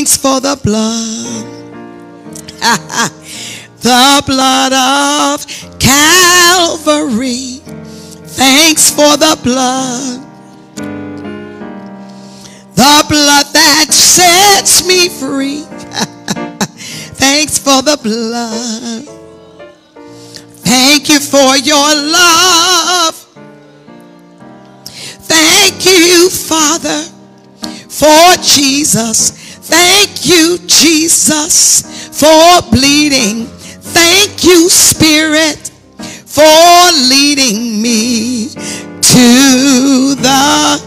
Thanks for the blood. the blood of Calvary. Thanks for the blood. The blood that sets me free. Thanks for the blood. Thank you for your love. Thank you, Father, for Jesus. Thank you, Jesus, for bleeding. Thank you, Spirit, for leading me to the.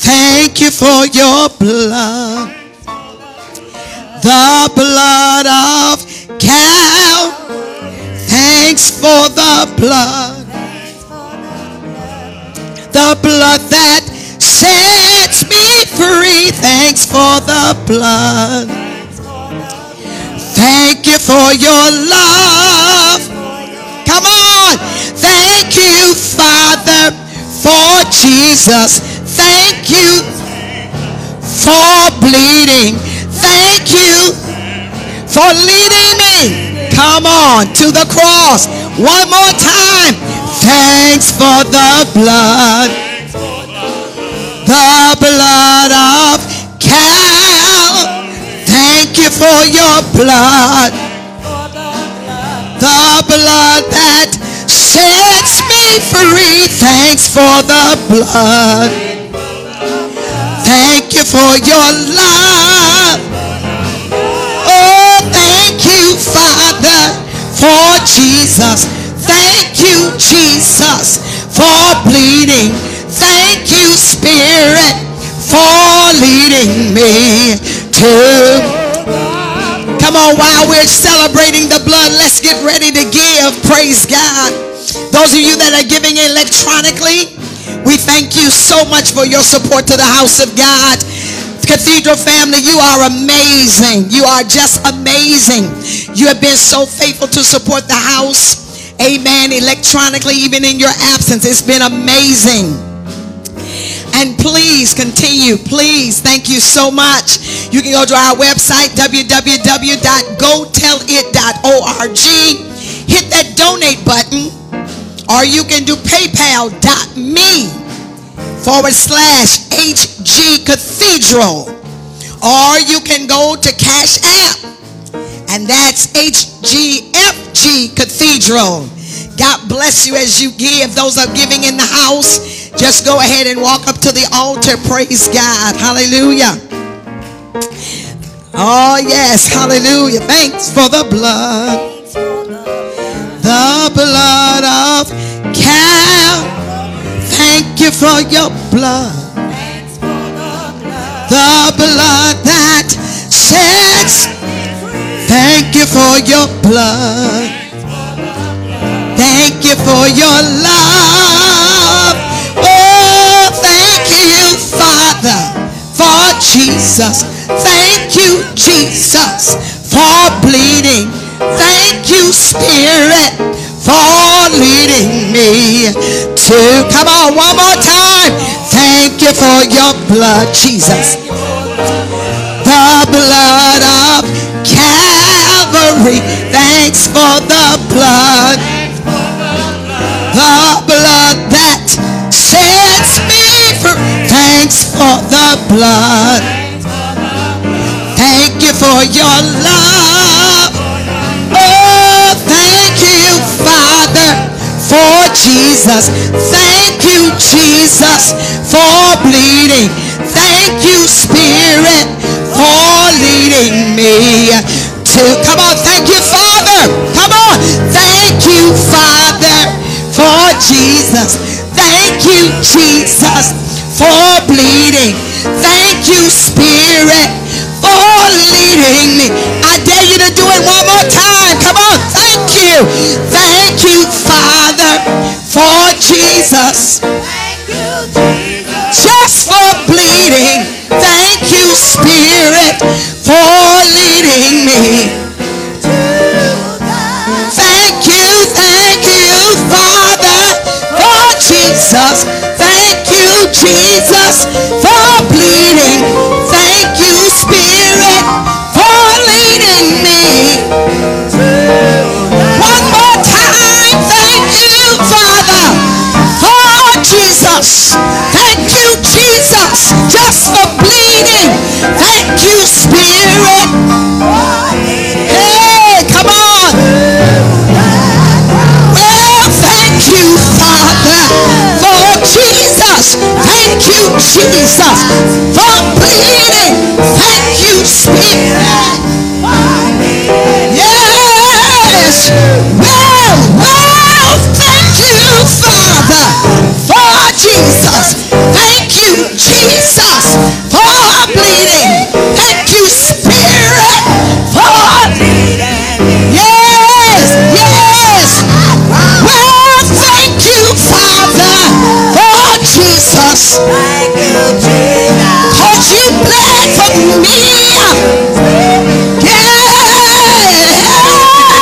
Thank you for your blood. The blood of Cal. Thanks for the blood. The blood that sets me free. Thanks for the blood. Thank you for your love. Come on. Thank you, Father, for Jesus. Thank you for bleeding. Thank you for leading me. Come on to the cross. One more time. Thanks for the blood. The blood of Cal. Thank you for your blood. The blood that sets me free. Thanks for the blood. Thank you for your love. Oh, thank you, Father, for Jesus. Thank you, Jesus, for bleeding. Thank you, Spirit, for leading me to. Come on, while we're celebrating the blood, let's get ready to give. Praise God. Those of you that are giving electronically, we thank you so much for your support to the house of God. Cathedral family, you are amazing. You are just amazing. You have been so faithful to support the house. Amen. Electronically, even in your absence, it's been amazing. And please continue. Please. Thank you so much. You can go to our website, www.gotellit.org. Hit that donate button. Or you can do paypal.me forward slash HG Cathedral. Or you can go to Cash App. And that's HGFG Cathedral. God bless you as you give. Those are giving in the house. Just go ahead and walk up to the altar. Praise God. Hallelujah. Oh, yes. Hallelujah. Thanks for the blood. The blood of Cal. Thank you for your blood. The blood that sets. Thank you for your blood. Thank you for your love. Jesus. Thank you, Jesus, for bleeding. Thank you, Spirit, for leading me to. Come on, one more time. Thank you for your blood, Jesus. The blood of Calvary. Thanks for the blood. For the blood. Thank you for your love. Oh, thank you, Father, for Jesus. Thank you, Jesus, for bleeding. Thank you, Spirit, for leading me to. Come on, thank you, Father. Come on, thank you, Father, for Jesus. Thank you, Jesus, for bleeding. Thank you, Spirit, for leading me. I dare you to do it one more time. Come on, thank you. Thank you, Father, for Jesus. Just for bleeding. Thank you, Spirit, for leading me. Thank you, thank you, Father, for Jesus. Jesus, for bleeding. Thank you, Spirit, for leading me. One more time, thank you, Father, for Jesus. Thank you, Jesus, just for bleeding. Thank you, Spirit. Jesus, for bleeding. Thank you, Spirit. Yes. Well, well, thank you, Father, for Jesus. Thank you, Jesus, Jesus. Cause you bled for me.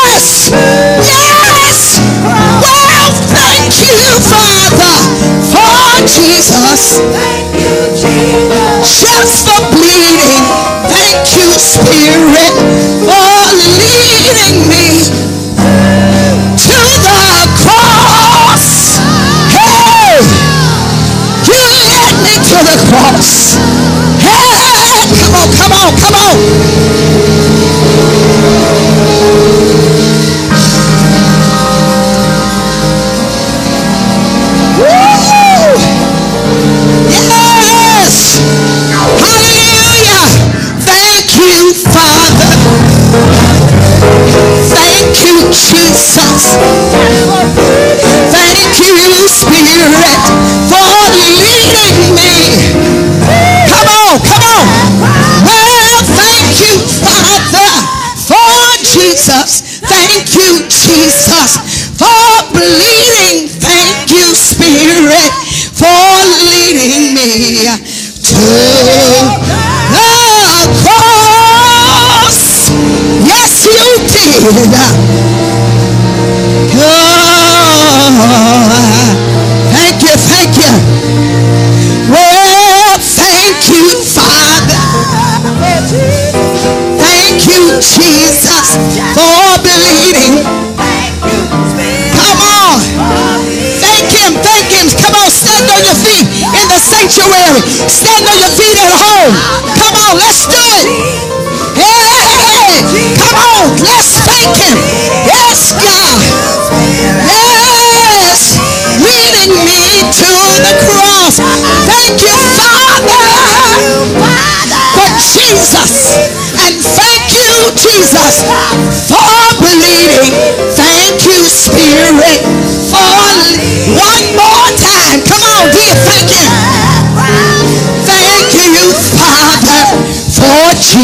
Yes. Yes. Well, thank you, Father, for Jesus. Just for bleeding. Thank you, Spirit, for leading me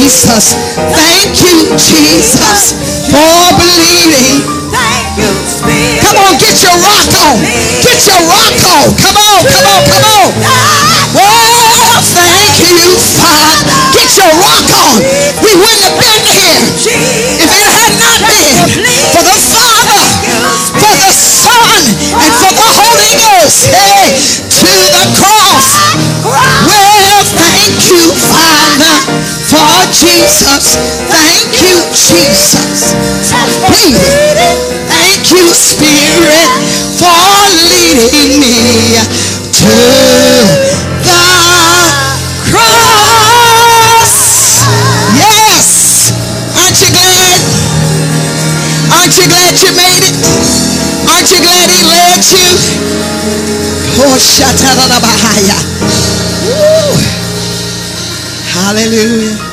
Jesus. Thank you, Jesus, for bleeding. Come on, get your rock on. Get your rock on. Come on, come on, come on. Well, thank you, Father. Jesus. Thank you, Jesus. Thank you, Spirit, for leading me to the cross. Yes. Aren't you glad? Aren't you glad you made it? Aren't you glad he led you? Oh, Shatarabahaya. Woo. Hallelujah.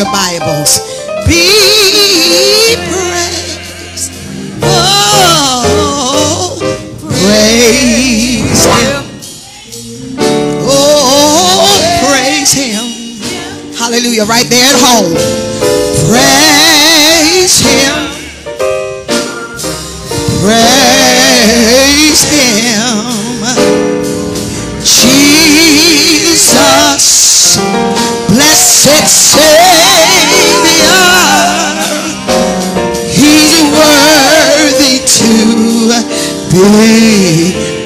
Your Bibles. Be praised. Oh, praise Him. Oh, praise Him. Hallelujah. Right there at home.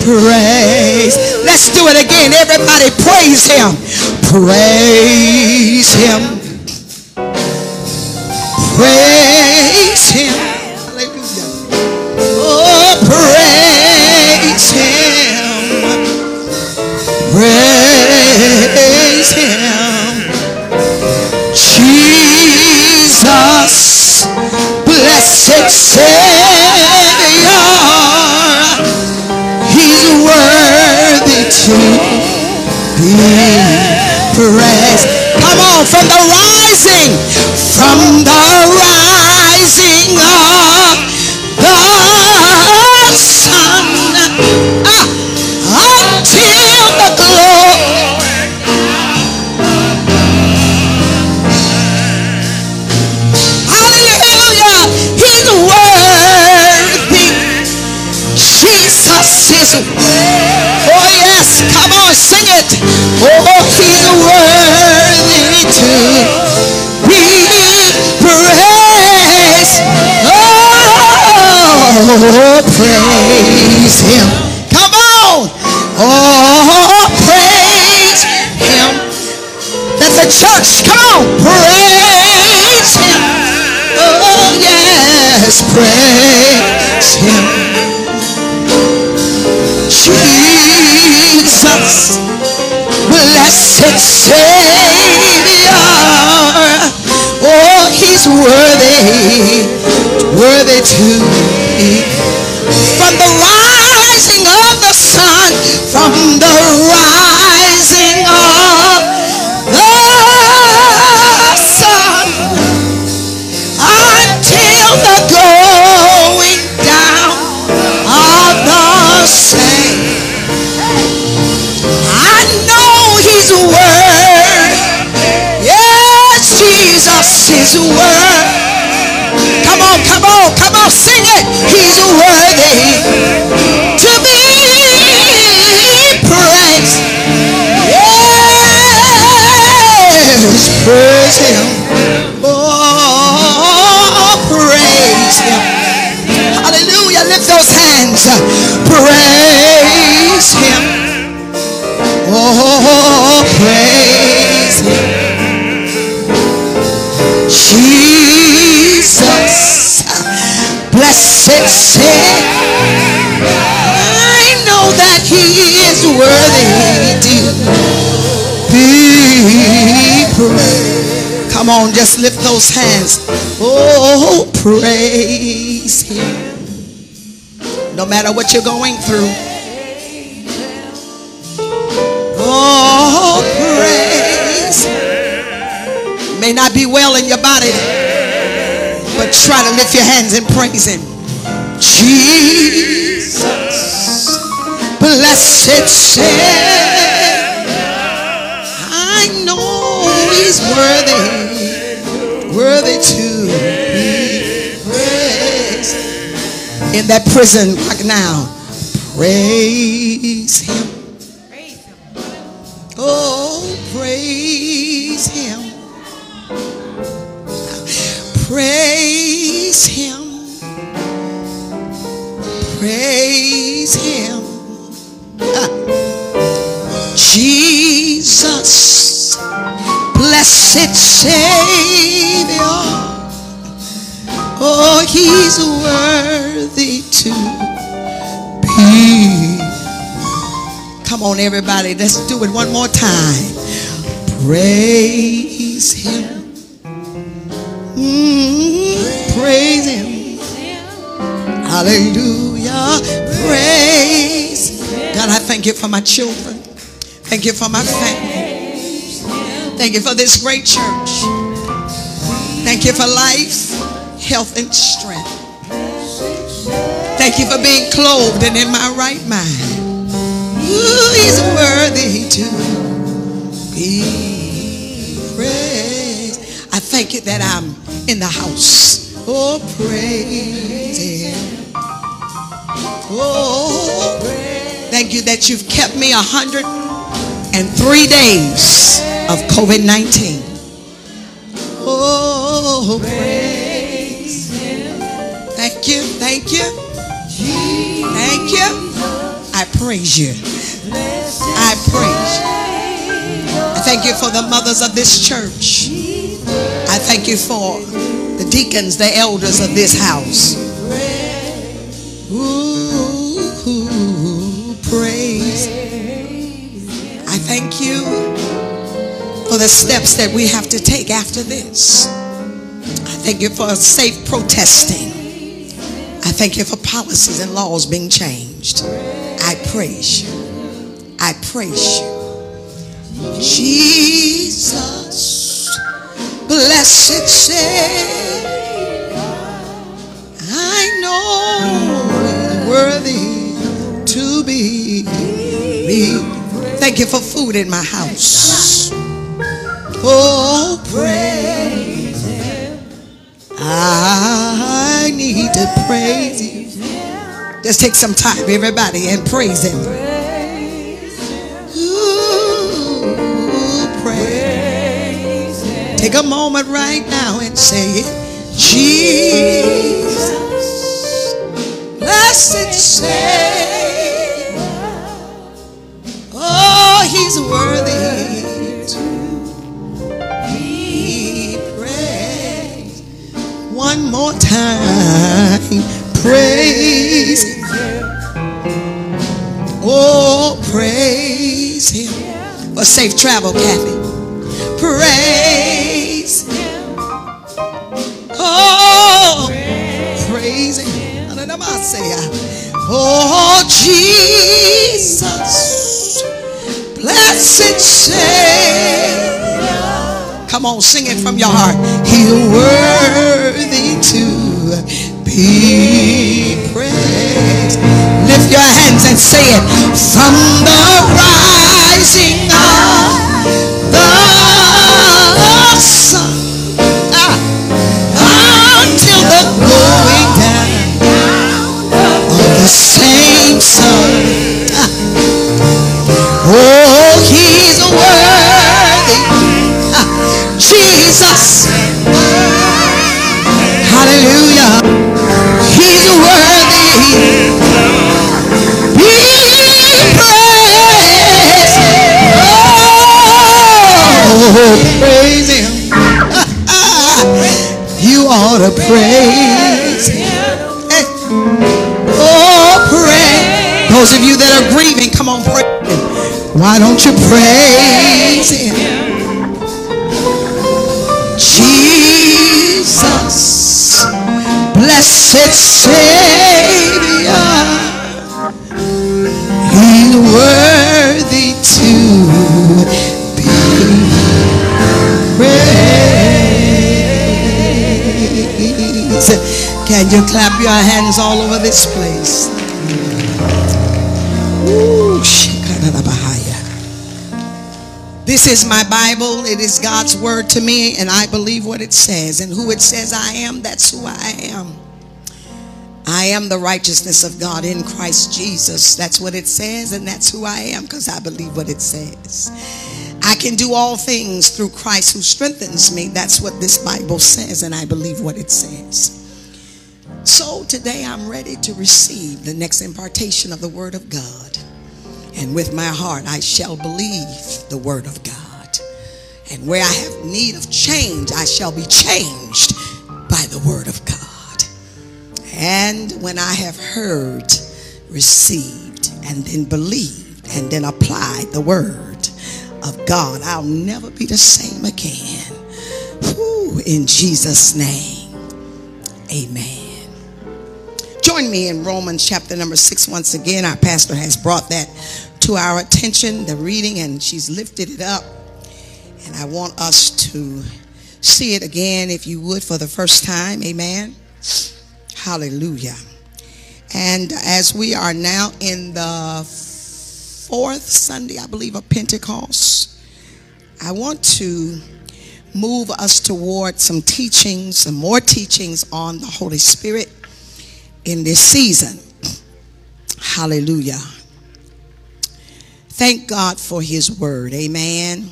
To. Let's do it again. Everybody praise him. Praise him. To be praised. Come on, from the rising, from the Oh, praise him. Come on. Oh, praise him. That's the church. Come on. Praise him. Oh, yes. Praise him. Jesus, blessed Savior. Oh, he's worthy, worthy to. From the rising of the sun, from the rising him. Oh, praise him. Hallelujah. Lift those hands. Praise him. Oh, praise him. Jesus, blessed Savior. I know that he is worthy to be praised. Come on, just lift those hands. Oh, praise him. No matter what you're going through. Oh, praise. May not be well in your body, but try to lift your hands and praise Him. Jesus, blessed Savior. I know He's worthy, worthy to be praised. In that prison right now, praise Him. Oh, praise him. Praise him. Praise him. Ah. Jesus, blessed Savior. Oh, he's worthy to be Come on, everybody. Let's do it one more time. Praise Him. Mm, praise Him. Hallelujah. Praise. God, I thank you for my children. Thank you for my family. Thank you for this great church. Thank you for life, health, and strength. Thank you for being clothed and in my right mind. Ooh, he's worthy to be praised. I thank you that I'm in the house. Oh, praise him. Oh, thank you that you've kept me a hundred and three days of COVID-19. Oh, praise him. Thank you, thank you, thank you. I praise you. I praise you. I thank you for the mothers of this church. I thank you for the deacons, the elders of this house. Ooh, thank you for the steps that we have to take after this. I thank you for safe protesting. I thank you for policies and laws being changed. I praise you. I praise you. Jesus, blessed Savior, I know worthy to be. be. Thank you for food in my house. Oh, praise Him. I need to praise you. Just take some time, everybody, and praise Him. Ooh, praise. Take a moment right now and say it. Jesus, blessed Savior. He's worthy to be praised. One more time, praise. Oh, praise Him for safe travel, Kathy. Praise Him. Oh, praise Him. Oh, Jesus, blessed Savior. Come on, sing it from your heart. He's worthy to be praised. Lift your hands and say it. From the rising of the sun ah, until the going down of the same sun. Jesus. Hallelujah. He's worthy. Be praised. Oh, praise him. You ought to praise him. Oh, pray. Those of you that are grieving, come on, pray. Why don't you praise him? Jesus, blessed Savior, He's worthy to be praised. Can you clap your hands all over this place? This is my Bible. It is God's word to me, and I believe what it says. And who it says I am, that's who I am. I am the righteousness of God in Christ Jesus. That's what it says, and that's who I am because I believe what it says. I can do all things through Christ who strengthens me. That's what this Bible says, and I believe what it says. So today I'm ready to receive the next impartation of the Word of God. And with my heart, I shall believe the Word of God. And where I have need of change, I shall be changed by the Word of God. And when I have heard, received, and then believed, and then applied the Word of God, I'll never be the same again. Whew, in Jesus' name, amen. Join me in Romans chapter number six once again. Our pastor has brought that to our attention, the reading, and she's lifted it up. And I want us to see it again, if you would, for the first time. Amen. Hallelujah. And as we are now in the fourth Sunday, I believe, of Pentecost, I want to move us toward some teachings, some more teachings on the Holy Spirit in this season. Hallelujah. Thank God for his word. Amen.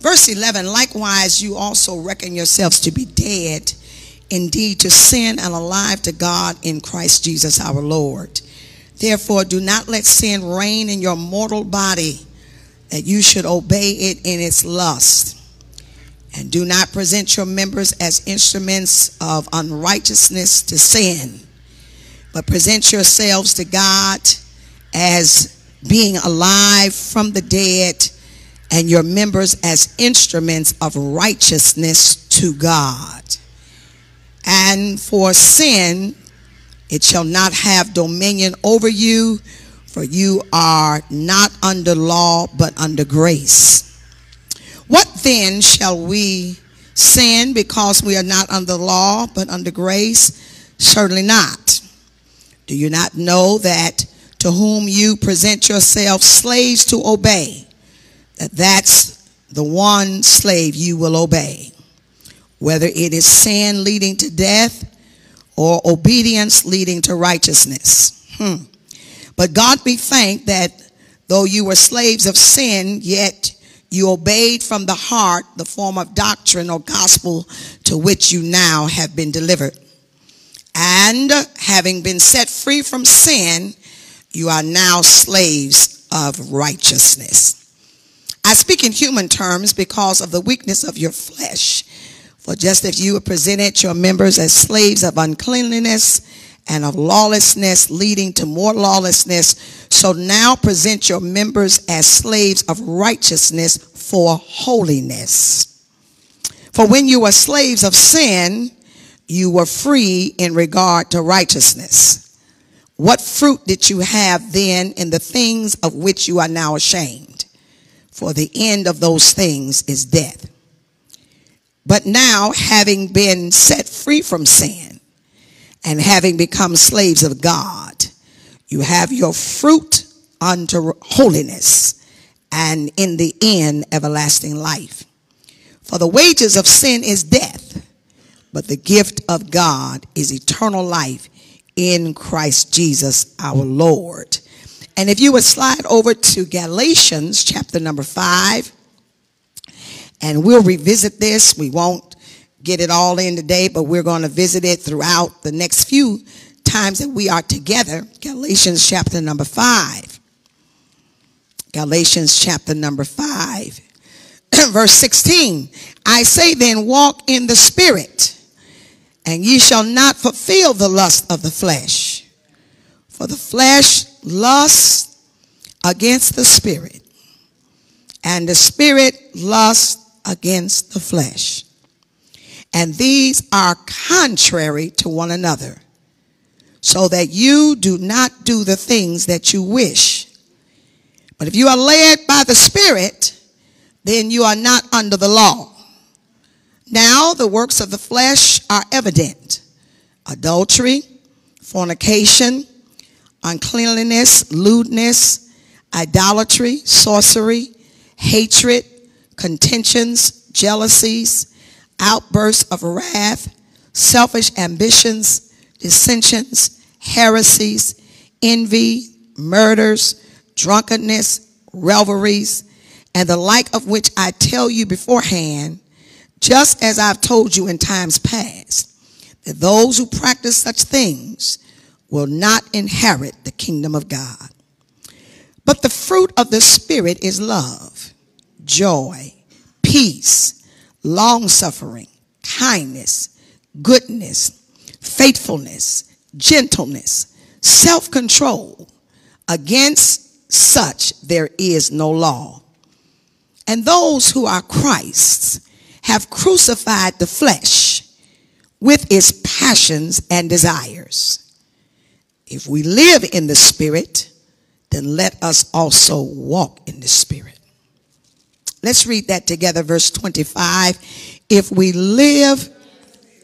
Verse 11 Likewise, you also reckon yourselves to be dead indeed to sin and alive to God in Christ Jesus our Lord. Therefore, do not let sin reign in your mortal body, that you should obey it in its lust. And do not present your members as instruments of unrighteousness to sin, but present yourselves to God as being alive from the dead, and your members as instruments of righteousness to God. And for sin, it shall not have dominion over you, for you are not under law, but under grace. What then shall we sin because we are not under law, but under grace? Certainly not. Do you not know that to whom you present yourselves slaves to obey, that that's the one slave you will obey, whether it is sin leading to death or obedience leading to righteousness. Hmm. But God be thanked that though you were slaves of sin, yet you obeyed from the heart the form of doctrine or gospel to which you now have been delivered. And having been set free from sin, you are now slaves of righteousness. I speak in human terms because of the weakness of your flesh. For just as you presented your members as slaves of uncleanliness and of lawlessness, leading to more lawlessness, so now present your members as slaves of righteousness for holiness. For when you were slaves of sin, you were free in regard to righteousness. What fruit did you have then in the things of which you are now ashamed? For the end of those things is death. But now, having been set free from sin and having become slaves of God, you have your fruit unto holiness and in the end, everlasting life. For the wages of sin is death, but the gift of God is eternal life in Christ Jesus our Lord. And if you would slide over to Galatians chapter number 5, and we'll revisit this. We won't get it all in today, but we're going to visit it throughout the next few times that we are together. Galatians chapter number 5. Galatians chapter number 5. Verse 16. I say then, walk in the spirit, and ye shall not fulfill the lust of the flesh. For the flesh lusts against the spirit, and the spirit lusts against the flesh. And these are contrary to one another, so that you do not do the things that you wish. But if you are led by the Spirit, then you are not under the law. Now the works of the flesh are evident. Adultery, fornication, uncleanliness, lewdness, idolatry, sorcery, hatred contentions, jealousies, outbursts of wrath, selfish ambitions, dissensions, heresies, envy, murders, drunkenness, revelries, and the like of which I tell you beforehand, just as I've told you in times past, that those who practice such things will not inherit the kingdom of God. But the fruit of the Spirit is love joy, peace, long suffering, kindness, goodness, faithfulness, gentleness, self control. Against such there is no law. And those who are Christ's have crucified the flesh with its passions and desires. If we live in the Spirit, then let us also walk in the Spirit. Let's read that together, verse 25. If we live,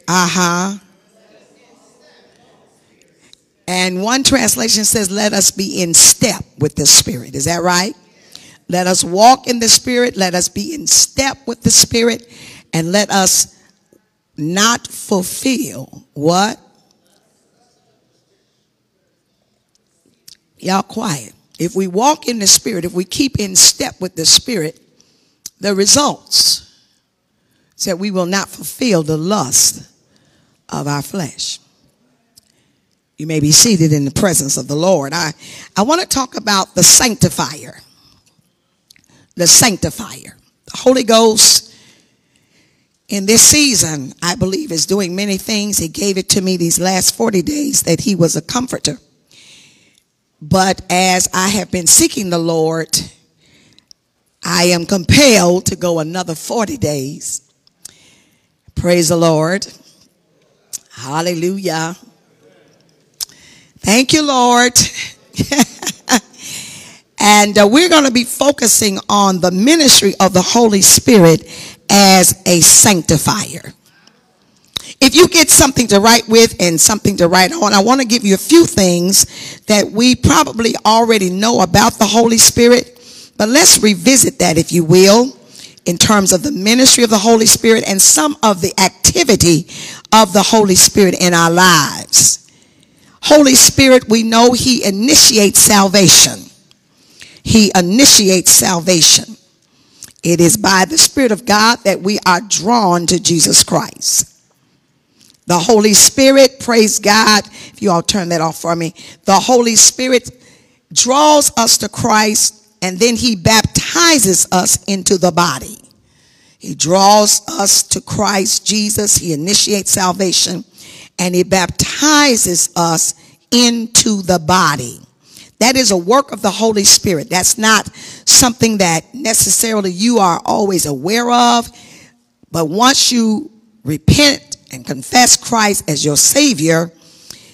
aha. Uh-huh, and one translation says, let us be in step with the Spirit. Is that right? Let us walk in the Spirit. Let us be in step with the Spirit. And let us not fulfill what? Y'all quiet. If we walk in the Spirit, if we keep in step with the Spirit, the results is that we will not fulfill the lust of our flesh. You may be seated in the presence of the Lord. I, I want to talk about the sanctifier. The sanctifier. The Holy Ghost in this season, I believe, is doing many things. He gave it to me these last 40 days that he was a comforter. But as I have been seeking the Lord, I am compelled to go another 40 days. Praise the Lord. Hallelujah. Thank you, Lord. and uh, we're going to be focusing on the ministry of the Holy Spirit as a sanctifier. If you get something to write with and something to write on, I want to give you a few things that we probably already know about the Holy Spirit, but let's revisit that, if you will, in terms of the ministry of the Holy Spirit and some of the activity of the Holy Spirit in our lives. Holy Spirit, we know he initiates salvation. He initiates salvation. It is by the Spirit of God that we are drawn to Jesus Christ. The Holy Spirit, praise God. If you all turn that off for me. The Holy Spirit draws us to Christ and then he baptizes us into the body. He draws us to Christ Jesus. He initiates salvation and he baptizes us into the body. That is a work of the Holy Spirit. That's not something that necessarily you are always aware of. But once you repent and confess Christ as your Savior,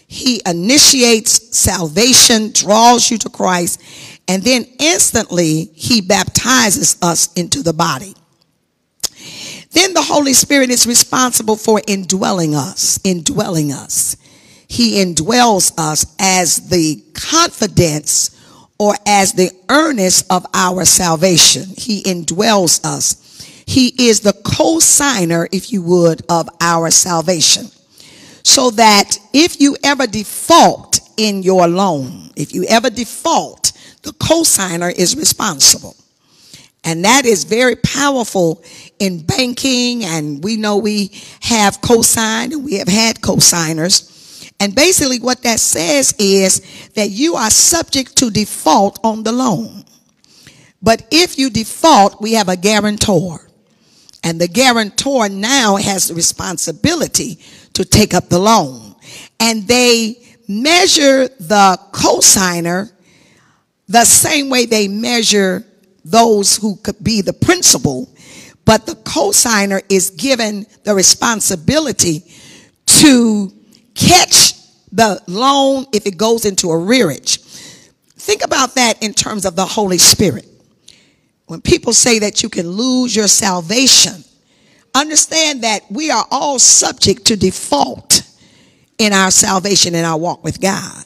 He initiates salvation, draws you to Christ, and then instantly He baptizes us into the body. Then the Holy Spirit is responsible for indwelling us, indwelling us. He indwells us as the confidence or as the earnest of our salvation. He indwells us. He is the co-signer, if you would, of our salvation. So that if you ever default in your loan, if you ever default, the co-signer is responsible. And that is very powerful in banking. And we know we have co-signed and we have had co-signers. And basically what that says is that you are subject to default on the loan. But if you default, we have a guarantor. And the guarantor now has the responsibility to take up the loan. And they measure the co-signer the same way they measure those who could be the principal, but the co-signer is given the responsibility to catch the loan if it goes into arrearage. Think about that in terms of the Holy Spirit. When people say that you can lose your salvation, understand that we are all subject to default in our salvation in our walk with God.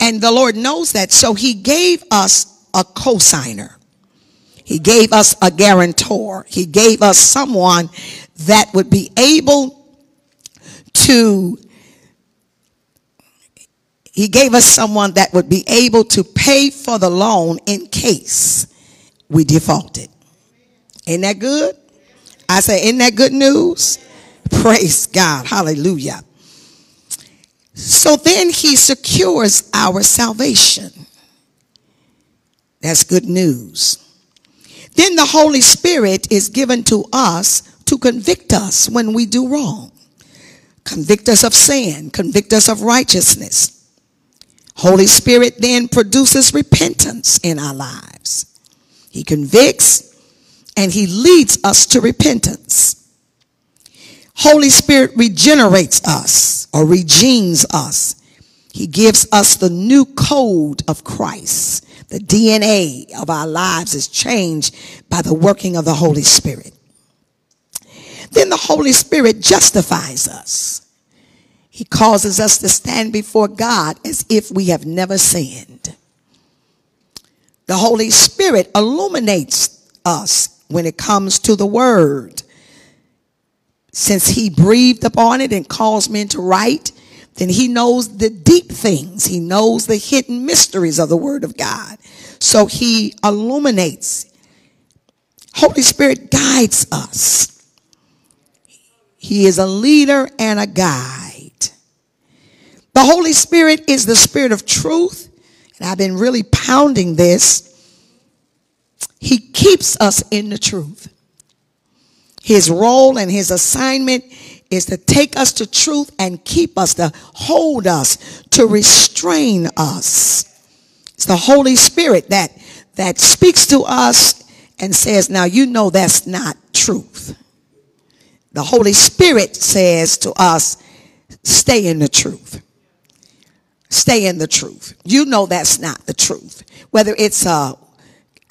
And the Lord knows that. So he gave us a co-signer. He gave us a guarantor. He gave us someone that would be able to he gave us someone that would be able to pay for the loan in case we defaulted. Ain't that good? I say, isn't that good news? Praise God. Hallelujah. So then he secures our salvation. That's good news. Then the Holy Spirit is given to us to convict us when we do wrong. Convict us of sin, convict us of righteousness. Holy Spirit then produces repentance in our lives. He convicts and he leads us to repentance. Holy Spirit regenerates us or regenes us. He gives us the new code of Christ. The DNA of our lives is changed by the working of the Holy Spirit. Then the Holy Spirit justifies us. He causes us to stand before God as if we have never sinned. The Holy Spirit illuminates us when it comes to the word. Since he breathed upon it and caused men to write, then he knows the deep things. He knows the hidden mysteries of the word of God. So he illuminates. Holy Spirit guides us. He is a leader and a guide. The Holy Spirit is the spirit of truth. And I've been really pounding this. He keeps us in the truth. His role and his assignment is to take us to truth and keep us, to hold us, to restrain us. It's the Holy Spirit that, that speaks to us and says, now you know that's not truth. The Holy Spirit says to us, stay in the truth. Stay in the truth. You know that's not the truth. Whether it's a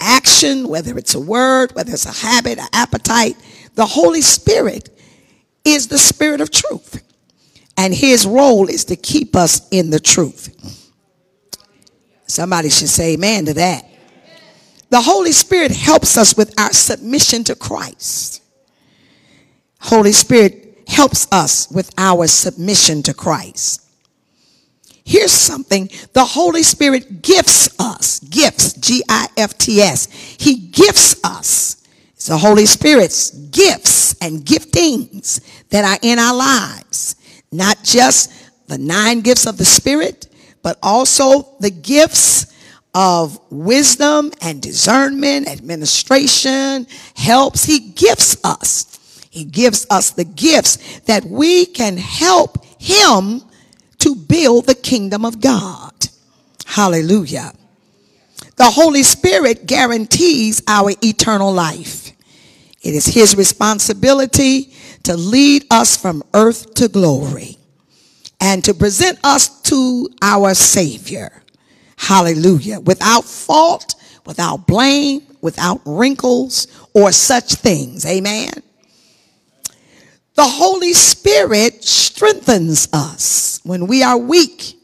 action, whether it's a word, whether it's a habit, an appetite, the Holy Spirit is the spirit of truth. And his role is to keep us in the truth. Somebody should say amen to that. The Holy Spirit helps us with our submission to Christ. Holy Spirit helps us with our submission to Christ. Here's something the Holy Spirit gifts us. Gifts, G I F T S. He gifts us. It's the Holy Spirit's gifts and giftings that are in our lives. Not just the nine gifts of the Spirit, but also the gifts of wisdom and discernment, administration, helps. He gifts us. He gives us the gifts that we can help him to build the kingdom of God. Hallelujah. The Holy Spirit guarantees our eternal life. It is his responsibility to lead us from earth to glory and to present us to our Savior. Hallelujah. Without fault, without blame, without wrinkles or such things. Amen. The Holy Spirit strengthens us when we are weak.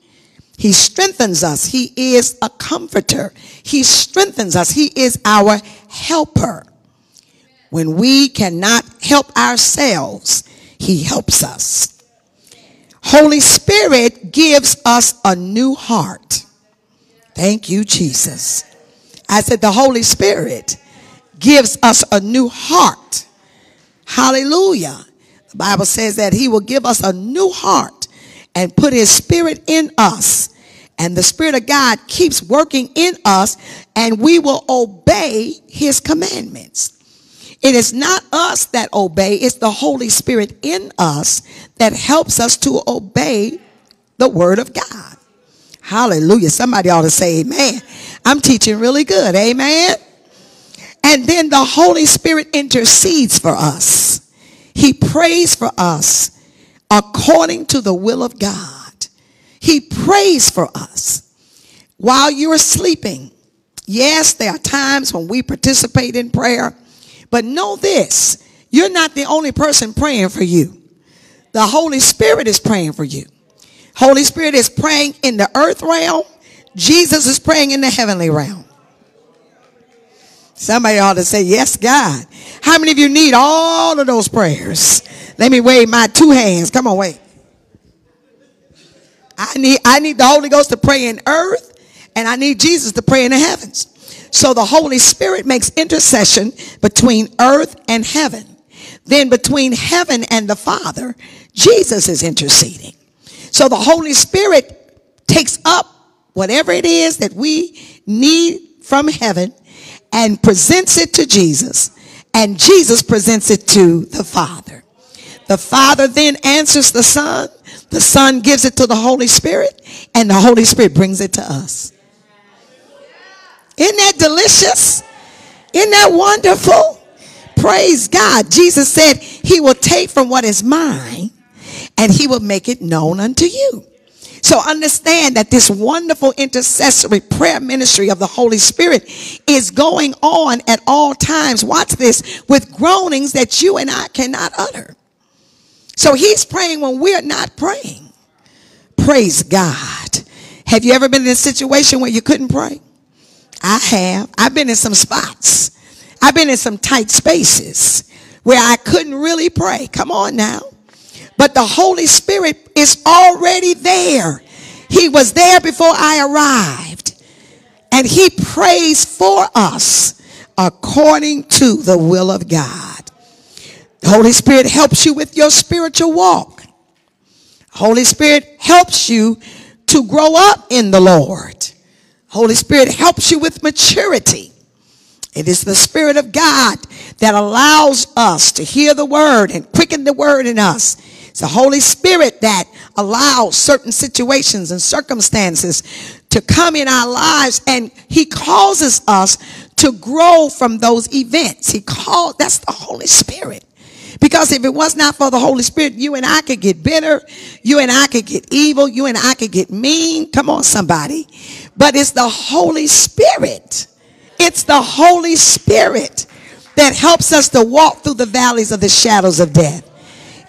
He strengthens us. He is a comforter. He strengthens us. He is our helper. When we cannot help ourselves, he helps us. Holy Spirit gives us a new heart. Thank you, Jesus. I said the Holy Spirit gives us a new heart. Hallelujah. The Bible says that he will give us a new heart and put his spirit in us. And the spirit of God keeps working in us and we will obey his commandments. It is not us that obey, it's the Holy Spirit in us that helps us to obey the word of God. Hallelujah. Somebody ought to say amen. I'm teaching really good. Amen. And then the Holy Spirit intercedes for us. He prays for us according to the will of God. He prays for us while you're sleeping. Yes, there are times when we participate in prayer but know this you're not the only person praying for you, the Holy Spirit is praying for you. Holy Spirit is praying in the earth realm, Jesus is praying in the heavenly realm. Somebody ought to say, Yes, God. How many of you need all of those prayers? Let me wave my two hands. Come on, wait. I need, I need the Holy Ghost to pray in earth, and I need Jesus to pray in the heavens. So the Holy Spirit makes intercession between earth and heaven. Then between heaven and the Father, Jesus is interceding. So the Holy Spirit takes up whatever it is that we need from heaven and presents it to Jesus. And Jesus presents it to the Father. The Father then answers the Son. The Son gives it to the Holy Spirit. And the Holy Spirit brings it to us. Isn't that delicious? Isn't that wonderful? Praise God. Jesus said he will take from what is mine and he will make it known unto you. So understand that this wonderful intercessory prayer ministry of the Holy Spirit is going on at all times. Watch this with groanings that you and I cannot utter. So he's praying when we're not praying. Praise God. Have you ever been in a situation where you couldn't pray? I have. I've been in some spots. I've been in some tight spaces where I couldn't really pray. Come on now. But the Holy Spirit is already there. He was there before I arrived. And he prays for us according to the will of God. The Holy Spirit helps you with your spiritual walk. Holy Spirit helps you to grow up in the Lord. Holy Spirit helps you with maturity. It is the Spirit of God that allows us to hear the word and quicken the word in us. It's the Holy Spirit that allows certain situations and circumstances to come in our lives and he causes us to grow from those events. He called, that's the Holy Spirit. Because if it was not for the Holy Spirit, you and I could get bitter. You and I could get evil. You and I could get mean. Come on, somebody. But it's the Holy Spirit. It's the Holy Spirit that helps us to walk through the valleys of the shadows of death.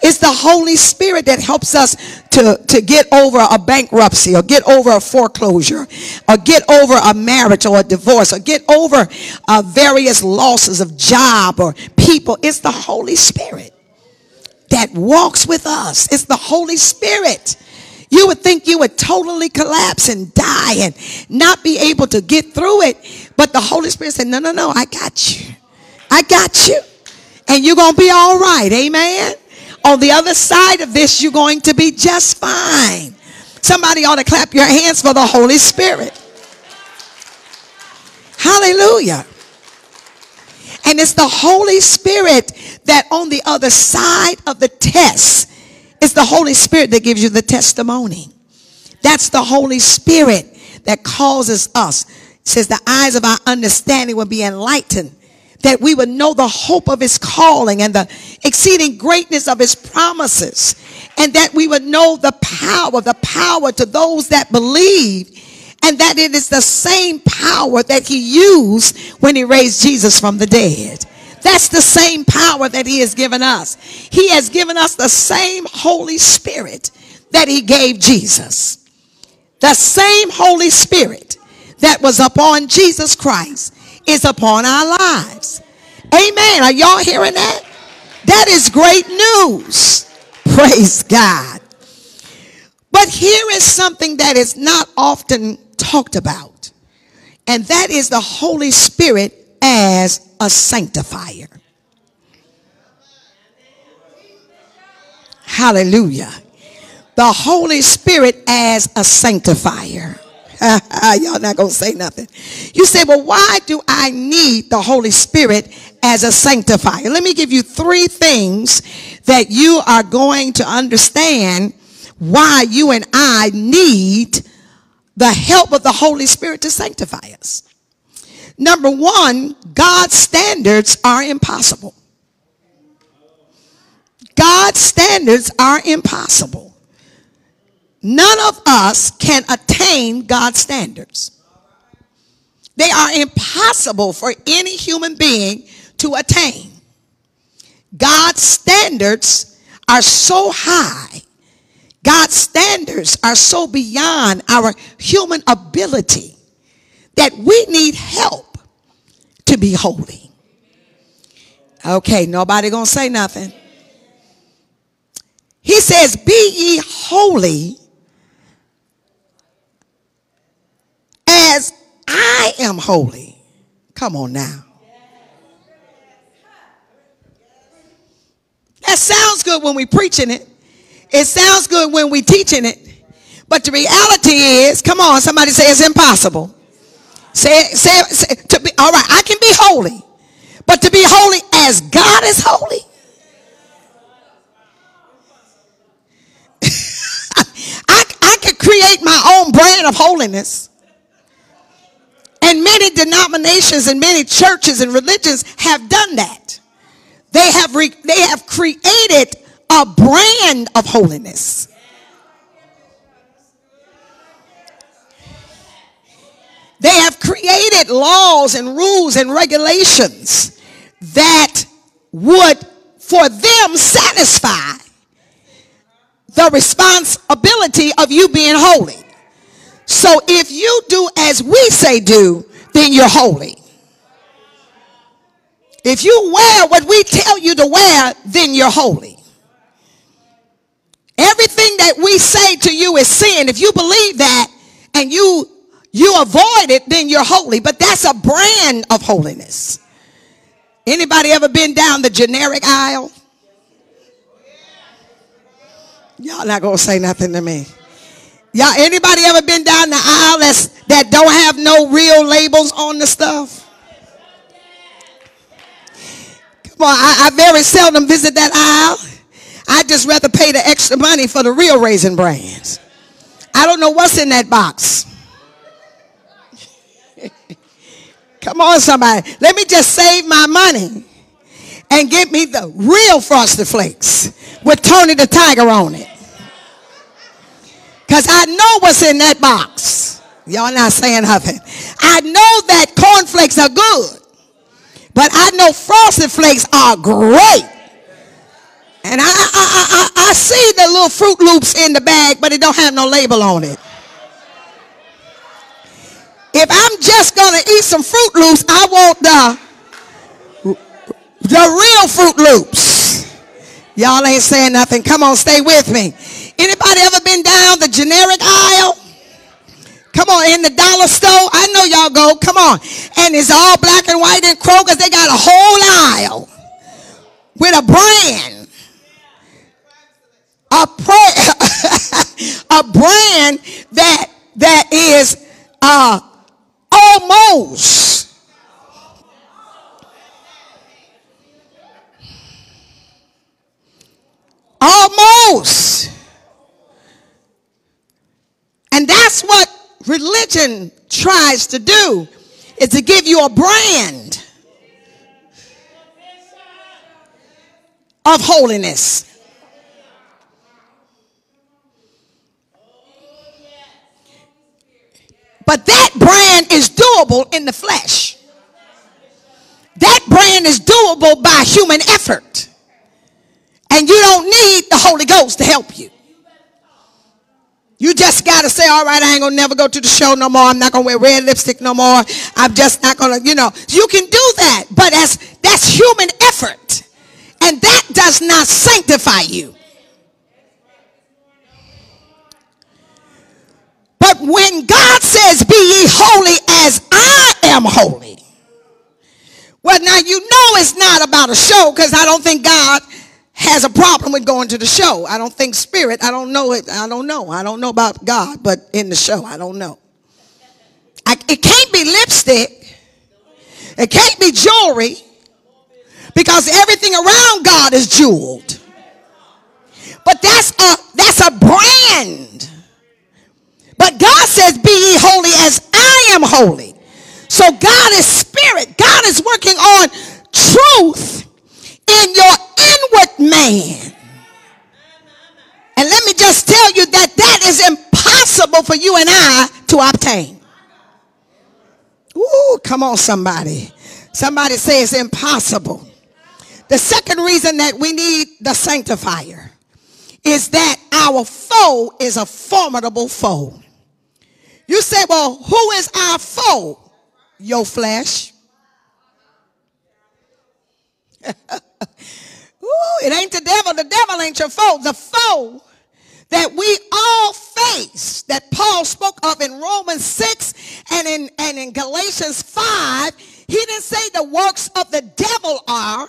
It's the Holy Spirit that helps us to, to get over a bankruptcy or get over a foreclosure or get over a marriage or a divorce or get over uh, various losses of job or people. It's the Holy Spirit that walks with us. It's the Holy Spirit. You would think you would totally collapse and die and not be able to get through it. But the Holy Spirit said, no, no, no, I got you. I got you. And you're going to be all right. Amen. On the other side of this, you're going to be just fine. Somebody ought to clap your hands for the Holy Spirit. Hallelujah. And it's the Holy Spirit that on the other side of the test, it's the Holy Spirit that gives you the testimony. That's the Holy Spirit that causes us. It says the eyes of our understanding will be enlightened that we would know the hope of his calling and the exceeding greatness of his promises and that we would know the power, the power to those that believe and that it is the same power that he used when he raised Jesus from the dead. That's the same power that he has given us. He has given us the same Holy Spirit that he gave Jesus. The same Holy Spirit that was upon Jesus Christ is upon our lives. Amen. Are y'all hearing that? That is great news. Praise God. But here is something that is not often talked about, and that is the Holy Spirit as a sanctifier. Hallelujah. The Holy Spirit as a sanctifier. Y'all not going to say nothing. You say, well, why do I need the Holy Spirit as a sanctifier? Let me give you three things that you are going to understand why you and I need the help of the Holy Spirit to sanctify us. Number one, God's standards are impossible. God's standards are impossible. None of us can attain God's standards. They are impossible for any human being to attain. God's standards are so high. God's standards are so beyond our human ability that we need help to be holy. Okay, nobody gonna say nothing. He says, be ye holy as I am holy. Come on now. That sounds good when we preaching it. It sounds good when we teaching it. But the reality is, come on, somebody say it's impossible. Say, say, say to be all right, I can be holy. But to be holy as God is holy. I, I could create my own brand of holiness. And many denominations and many churches and religions have done that. They have, re- they have created a brand of holiness. They have created laws and rules and regulations that would, for them, satisfy the responsibility of you being holy. So if you do as we say do, then you're holy. If you wear what we tell you to wear, then you're holy. Everything that we say to you is sin. If you believe that and you you avoid it, then you're holy. But that's a brand of holiness. Anybody ever been down the generic aisle? Y'all not gonna say nothing to me. Y'all, anybody ever been down the aisle that's, that don't have no real labels on the stuff? Come on, I, I very seldom visit that aisle. I just rather pay the extra money for the real raisin brands. I don't know what's in that box. Come on, somebody. Let me just save my money and get me the real Frosted Flakes with Tony the Tiger on it. Because I know what's in that box. Y'all not saying nothing. I know that cornflakes are good. But I know frosted flakes are great. And I, I, I, I, see the little Froot Loops in the bag, but it don't have no label on it. If I'm just going to eat some Froot Loops, I want the, the real Froot Loops. Y'all ain't saying nothing. Come on, stay with me. Anybody ever been down the generic aisle? Come on, in the dollar store. I know y'all go. Come on. And it's all black and white in Kroger's. They got a whole aisle with a brand. A, pra- a brand that that is uh, almost almost and that's what religion tries to do is to give you a brand of holiness. But that brand is doable in the flesh. That brand is doable by human effort. And you don't need the Holy Ghost to help you. You just got to say, all right, I ain't going to never go to the show no more. I'm not going to wear red lipstick no more. I'm just not going to, you know, you can do that. But that's, that's human effort. And that does not sanctify you. But when God says, be ye holy as I am holy. Well, now you know it's not about a show because I don't think God has a problem with going to the show. I don't think spirit, I don't know it. I don't know. I don't know about God, but in the show, I don't know. I, it can't be lipstick. It can't be jewelry because everything around God is jeweled. But that's a that's a brand. But God says, "Be ye holy as I am holy." So God is spirit. God is working on truth in your inward man. And let me just tell you that that is impossible for you and I to obtain. Ooh, come on, somebody. Somebody say it's impossible. The second reason that we need the sanctifier is that our foe is a formidable foe. You say, well, who is our foe? Your flesh. It ain't the devil. The devil ain't your foe. The foe that we all face, that Paul spoke of in Romans 6 and in, and in Galatians 5, he didn't say the works of the devil are.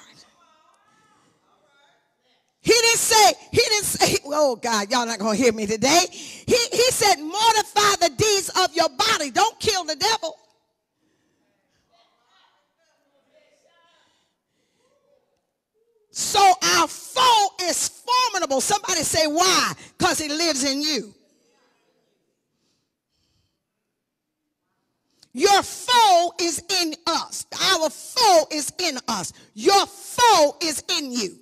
He didn't say, he didn't say, oh God, y'all not going to hear me today. He, he said, mortify the deeds of your body. Don't kill the devil. So our foe is formidable. Somebody say why? Because he lives in you. Your foe is in us. Our foe is in us. Your foe is in you.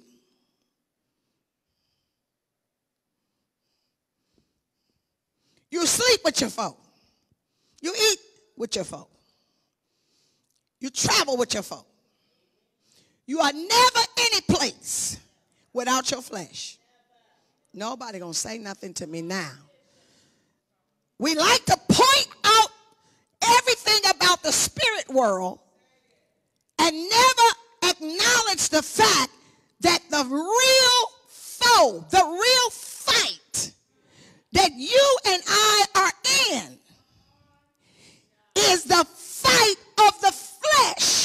You sleep with your foe. You eat with your foe. You travel with your foe. You are never any place without your flesh. Nobody gonna say nothing to me now. We like to point out everything about the spirit world and never acknowledge the fact that the real foe, the real fight that you and I are in is the fight of the flesh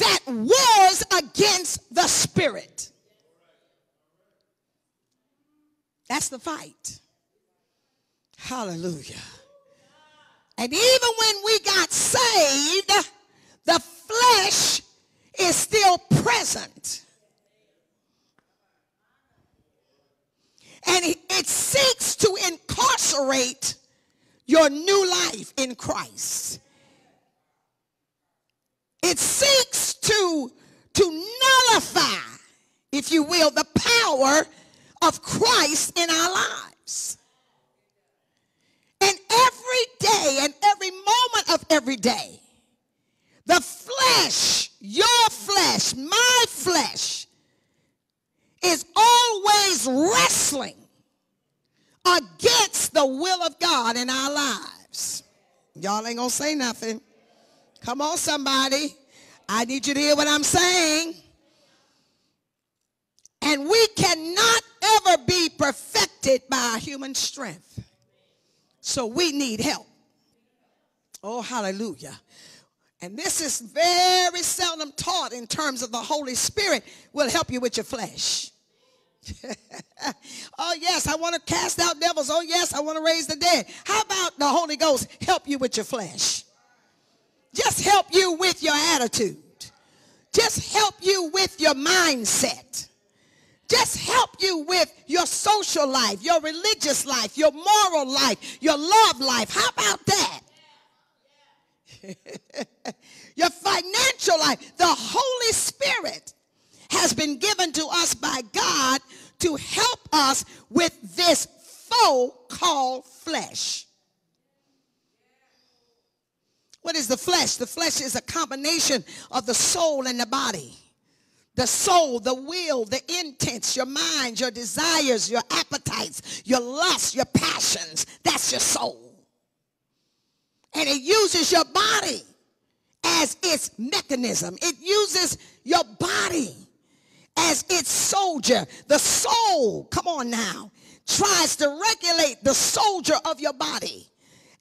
that wars against the spirit. That's the fight. Hallelujah. And even when we got saved, the flesh is still present. And it seeks to incarcerate your new life in Christ. It seeks to, to nullify, if you will, the power of Christ in our lives. And every day and every moment of every day, the flesh, your flesh, my flesh, is always wrestling against the will of God in our lives. Y'all ain't gonna say nothing. Come on, somebody. I need you to hear what I'm saying. And we cannot ever be perfected by human strength. So we need help. Oh, hallelujah. And this is very seldom taught in terms of the Holy Spirit will help you with your flesh. oh, yes, I want to cast out devils. Oh, yes, I want to raise the dead. How about the Holy Ghost help you with your flesh? Just help you with your attitude. Just help you with your mindset. Just help you with your social life, your religious life, your moral life, your love life. How about that? your financial life. The Holy Spirit has been given to us by God to help us with this foe called flesh. What is the flesh? The flesh is a combination of the soul and the body. The soul, the will, the intents, your mind, your desires, your appetites, your lusts, your passions. That's your soul. And it uses your body as its mechanism. It uses your body as its soldier. The soul, come on now, tries to regulate the soldier of your body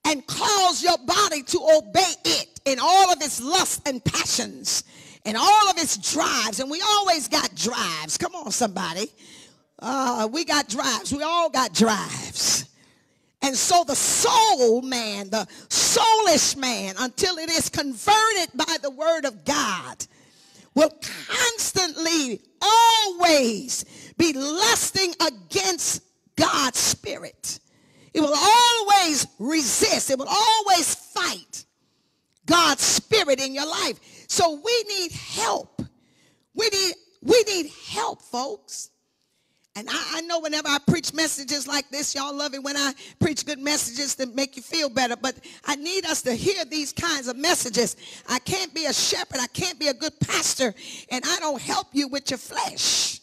and cause your body to obey it in all of its lusts and passions and all of its drives. And we always got drives. Come on, somebody. Uh, we got drives. We all got drives. And so the soul man, the soulish man, until it is converted by the word of God, will constantly, always be lusting against God's spirit. It will always resist. It will always fight God's spirit in your life. So we need help. We need, we need help, folks. And I, I, know whenever I preach messages like this, y'all love it when I preach good messages to make you feel better. But I need us to hear these kinds of messages. I can't be a shepherd. I can't be a good pastor. And I don't help you with your flesh.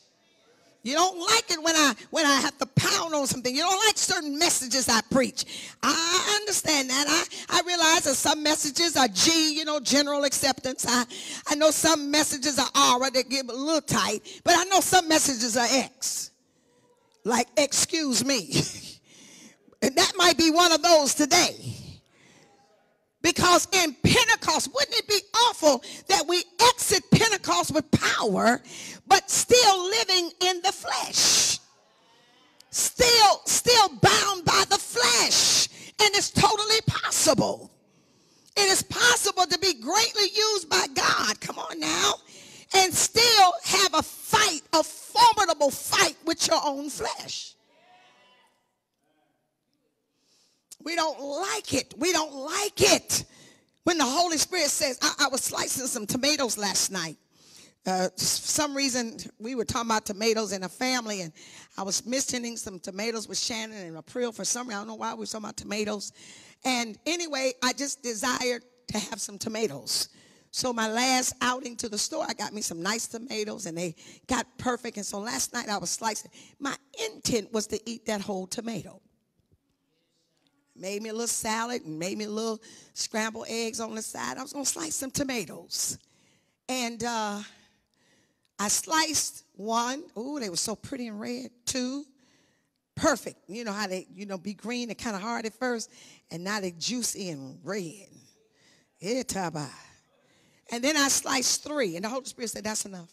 You don't like it when I when I have to pound on something. You don't like certain messages I preach. I understand that. I, I realize that some messages are G, you know, general acceptance. I, I know some messages are R that give a little tight, but I know some messages are X. Like, excuse me. and that might be one of those today. Because in Pentecost, wouldn't it be awful that we exit Pentecost with power, but still living in the flesh? Still, still bound by the flesh. And it's totally possible. It is possible to be greatly used by God. Come on now. And still have a fight, a formidable fight with your own flesh. We don't like it. We don't like it. When the Holy Spirit says, I, I was slicing some tomatoes last night. Uh, some reason, we were talking about tomatoes in a family, and I was mentioning some tomatoes with Shannon and April for some reason. I don't know why we were talking about tomatoes. And anyway, I just desired to have some tomatoes. So my last outing to the store, I got me some nice tomatoes, and they got perfect. And so last night I was slicing. My intent was to eat that whole tomato made me a little salad and made me a little scrambled eggs on the side. I was going to slice some tomatoes. And uh, I sliced one. Oh, they were so pretty and red. Two. Perfect. You know how they, you know, be green and kind of hard at first. And now they juicy and red. Itaba. And then I sliced three. And the Holy Spirit said, that's enough.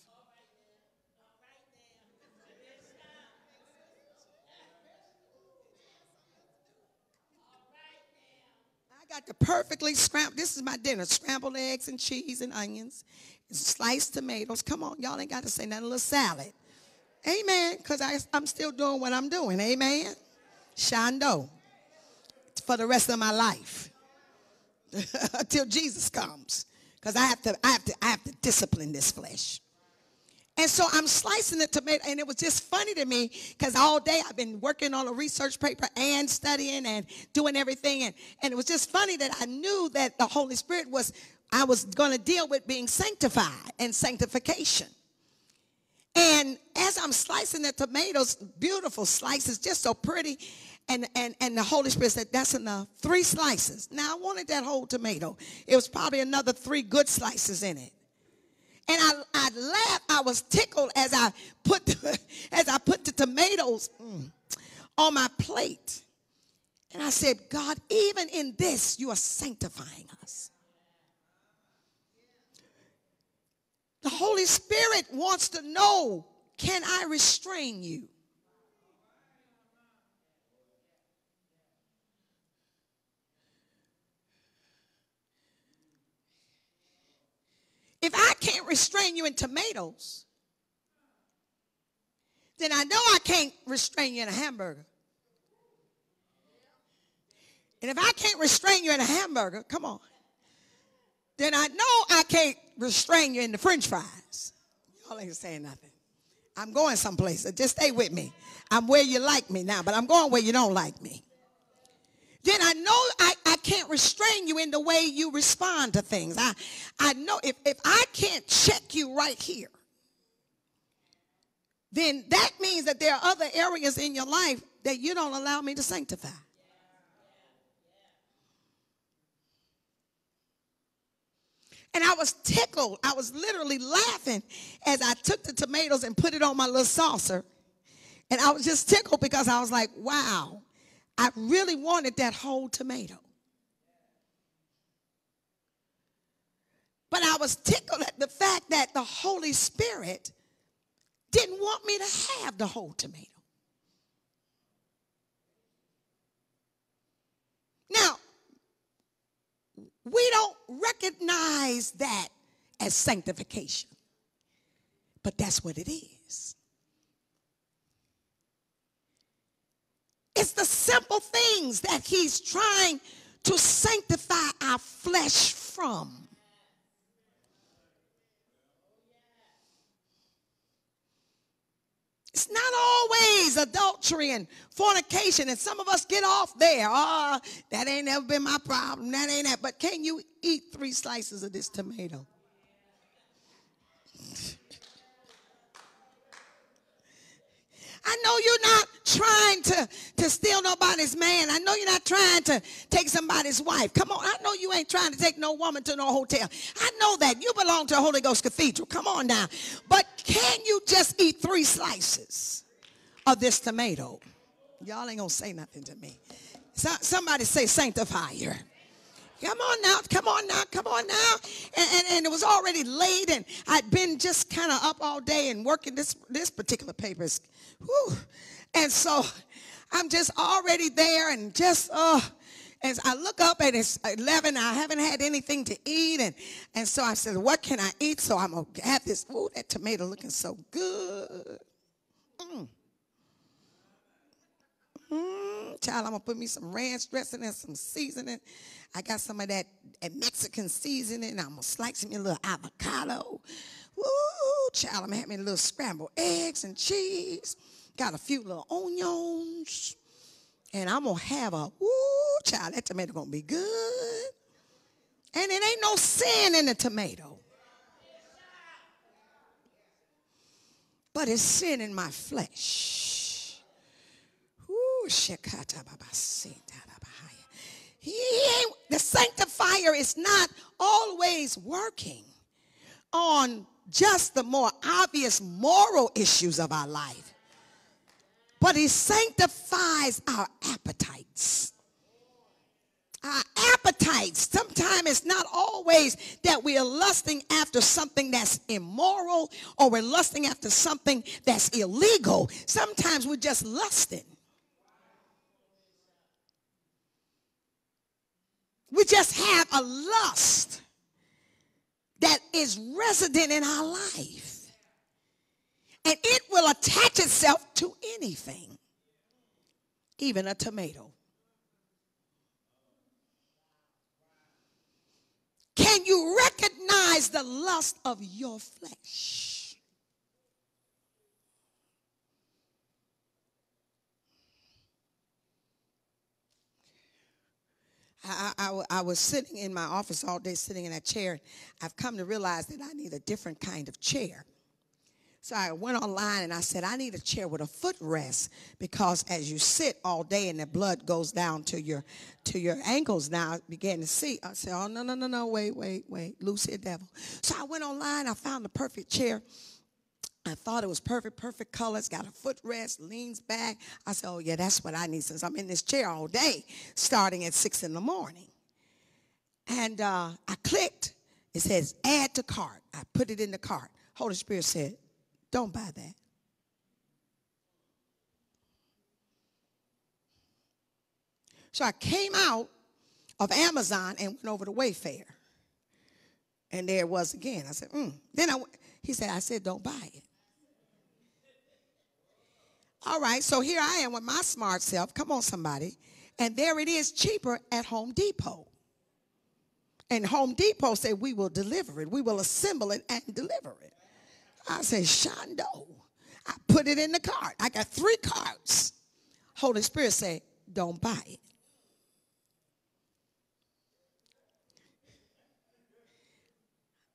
Got the perfectly scrambled. This is my dinner: scrambled eggs and cheese and onions, and sliced tomatoes. Come on, y'all ain't got to say nothing. A little salad. Amen. Because I I'm still doing what I'm doing. Amen. Shando. For the rest of my life. Until Jesus comes. Because I have to, I have to, I have to discipline this flesh. And so I'm slicing the tomato, and it was just funny to me because all day I've been working on a research paper and studying and doing everything. And, and it was just funny that I knew that the Holy Spirit was, I was going to deal with being sanctified and sanctification. And as I'm slicing the tomatoes, beautiful slices, just so pretty, and, and, and the Holy Spirit said, that's enough. Three slices. Now I wanted that whole tomato. It was probably another three good slices in it. And I, I laughed. I was tickled as I put the, as I put the tomatoes mm, on my plate. And I said, God, even in this, you are sanctifying us. The Holy Spirit wants to know, can I restrain you? If I can't restrain you in tomatoes, then I know I can't restrain you in a hamburger. And if I can't restrain you in a hamburger, come on, then I know I can't restrain you in the french fries. Y'all ain't saying nothing. I'm going someplace. Just stay with me. I'm where you like me now, but I'm going where you don't like me then I know I, I can't restrain you in the way you respond to things. I, I know if, if I can't check you right here, then that means that there are other areas in your life that you don't allow me to sanctify. And I was tickled. I was literally laughing as I took the tomatoes and put it on my little saucer. And I was just tickled because I was like, wow, I really wanted that whole tomato. But I was tickled at the fact that the Holy Spirit didn't want me to have the whole tomato. Now, we don't recognize that as sanctification, but that's what it is. It's the simple things that he's trying to sanctify our flesh from. It's not always adultery and fornication, and some of us get off there. Oh, that ain't ever been my problem. That ain't that. But can you eat three slices of this tomato? I know you're not trying to, to steal nobody's man. I know you're not trying to take somebody's wife. Come on. I know you ain't trying to take no woman to no hotel. I know that. You belong to Holy Ghost cathedral. Come on now. But can you just eat three slices of this tomato? Y'all ain't to say nothing to me. So, somebody say sanctifier. Come on now, come on now, come on now. And, and, and it was already late, and I'd been just kind of up all day and working this, this particular paper. Whew. And so I'm just already there and just, uh, as I look up and it's 11, I haven't had anything to eat. And, and so I said, what can I eat? So I'm going to have this, ooh, that tomato looking so good. Mm. Mm, child, I'm going to put me some ranch dressing and some seasoning. I got some of that, that Mexican seasoning. I'm going to slice me a little avocado. Woo, child, I'm gonna having a little scrambled eggs and cheese. Got a few little onions. And I'm to have a, woo, child, that tomato to be good. And it ain't no sin in the tomato. But it's sin in my flesh. Ooh, he the sanctifier is not always working on just the more obvious moral issues of our life but he sanctifies our appetites. Our appetites. Sometimes it's not always that we are lusting after something that's immoral or we're lusting after something that's illegal. Sometimes we're just lusting. We just have a lust that is resident in our life. And it will attach itself to anything, even a tomato. Can you recognize the lust of your flesh? I, I, I, was sitting in my office all day, sitting in that chair. I've come to realize that I need a different kind of chair. So I went online and I said, I need a chair with a footrest because as you sit all day and the blood goes down to your to your ankles now, I began to see. I said, Oh no, no, no, no, wait, wait, wait. Lucy devil. So I went online, I found the perfect chair. I thought it was perfect, perfect colors, got a footrest, leans back. I said, Oh, yeah, that's what I need since I'm in this chair all day, starting at six in the morning. And uh, I clicked. It says add to cart. I put it in the cart. Holy Spirit said, don't buy that. So I came out of Amazon and went over to Wayfair. And there it was again. I said, mm. Then I, he said, I said, don't buy it. All right, so here I am with my smart self. Come on, somebody. And there it is cheaper at Home Depot. And Home Depot said, we will deliver it. We will assemble it and deliver it. I said, Shondo. I put it in the cart. I got three carts. Holy Spirit said, don't buy it.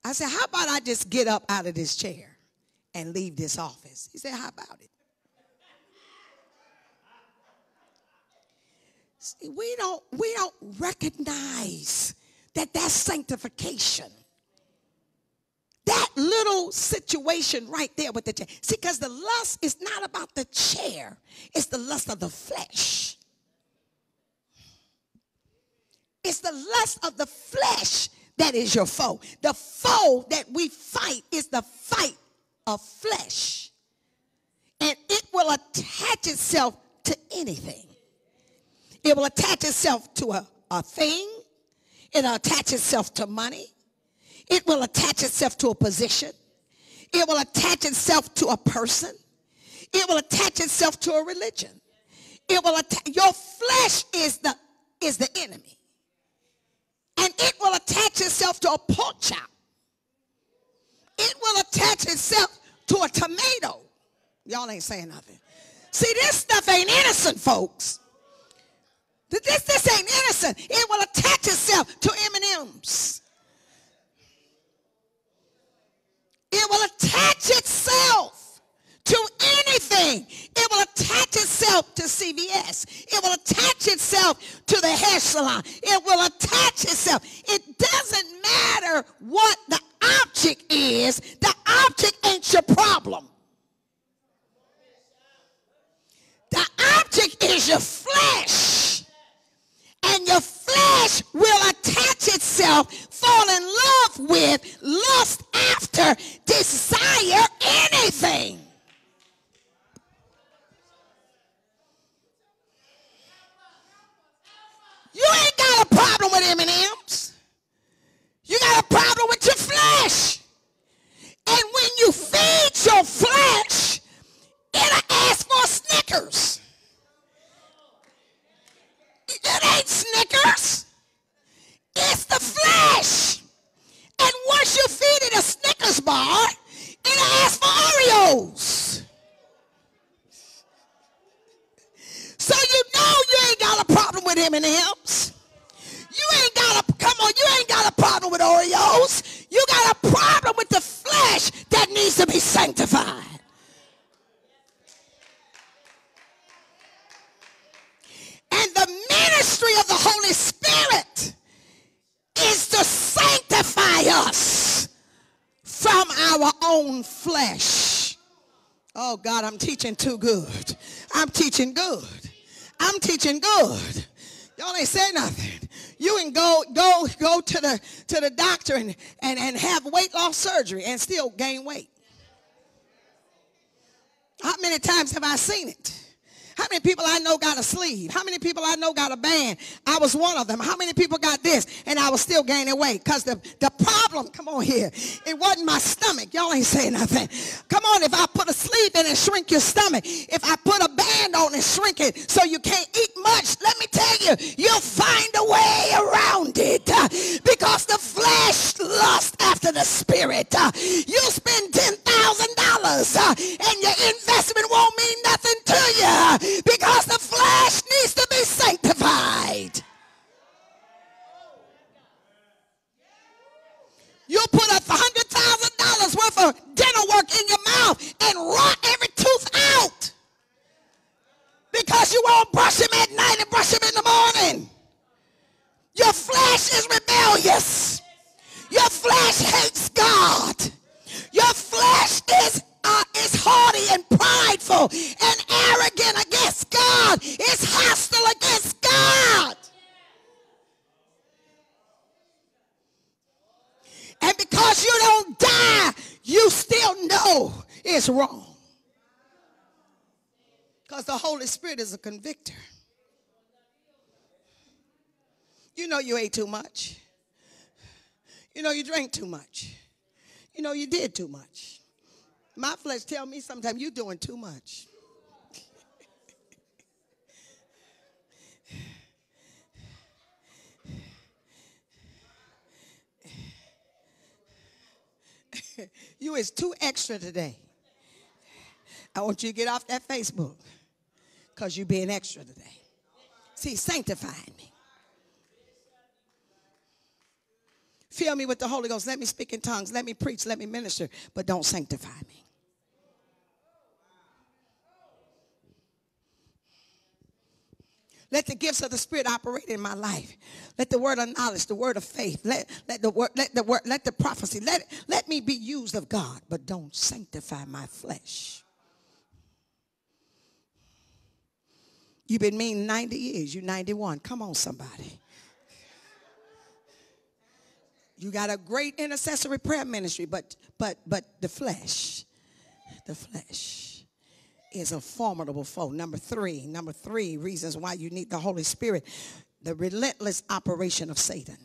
I said, how about I just get up out of this chair and leave this office? He said, how about it? See, we don't we don't recognize that that's sanctification that little situation right there with the chair. See, because the lust is not about the chair, it's the lust of the flesh. It's the lust of the flesh that is your foe. The foe that we fight is the fight of flesh. And it will attach itself to anything. It will attach itself to a, a thing. It'll attach itself to money. It will attach itself to a position. It will attach itself to a person. It will attach itself to a religion. It will attach, your flesh is the, is the enemy. And it will attach itself to a pork chop. It will attach itself to a tomato. Y'all ain't saying nothing. See, this stuff ain't innocent, folks. This, this ain't innocent. It will attach itself to M&M's. It will attach itself to anything. It will attach itself to CVS. It will attach itself to the hair salon. It will attach itself. It doesn't matter what the object is. The object ain't your problem. The object is your flesh. And your flesh will attach itself, fall in love with, lust after, desire anything. You ain't got a problem with M&M's. You got a problem with your flesh. And when you feed your flesh, it'll ask for Snickers. It ain't Snickers. It's the flesh. And once you feed it a Snickers bar, it'll ask for Oreos. So you know you ain't got a problem with M&M's. You ain't got a, come on, you ain't got a problem with Oreos. You got a problem with the flesh that needs to be sanctified. And the ministry of the Holy Spirit is to sanctify us from our own flesh. Oh God, I'm teaching too good. I'm teaching good. I'm teaching good. Y'all ain't say nothing. You can go go go to the to the doctor and, and, and have weight loss surgery and still gain weight. How many times have I seen it? How many people I know got a sleeve? How many people I know got a band? I was one of them. How many people got this? And I was still gaining weight. Because the, the problem, come on here, it wasn't my stomach. Y'all ain't saying nothing. Come on, if I put a sleeve in and shrink your stomach, if I put a band on and shrink it so you can't eat much, let me tell you, you'll find a way around it. Uh, because the flesh lusts after the spirit. Uh, you'll spend $10,000 uh, and your investment won't mean nothing to you because the flesh needs to be sanctified. You'll put a hundred thousand dollars worth of dental work in your mouth and rot every tooth out because you won't brush them at night and brush them in the morning. Your flesh is rebellious. Your flesh hates God. Your flesh is uh, is haughty and prideful and arrogant against God. It's hostile against God. And because you don't die, you still know it's wrong. Because the Holy Spirit is a convictor. You know you ate too much. You know you drank too much. You know you did too much. My flesh tell me sometimes you're doing too much. you is too extra today. I want you to get off that Facebook because you're being extra today. See, sanctifying me. Fill me with the Holy Ghost. Let me speak in tongues. Let me preach. Let me minister. But don't sanctify me. Let the gifts of the Spirit operate in my life. Let the word of knowledge, the word of faith, let, let the word, let the word, let the prophecy, let, let me be used of God, but don't sanctify my flesh. You've been mean 90 years, you're 91. Come on, somebody. You got a great intercessory prayer ministry, but but but the flesh, the flesh is a formidable foe. Number three, number three reasons why you need the Holy Spirit, the relentless operation of Satan.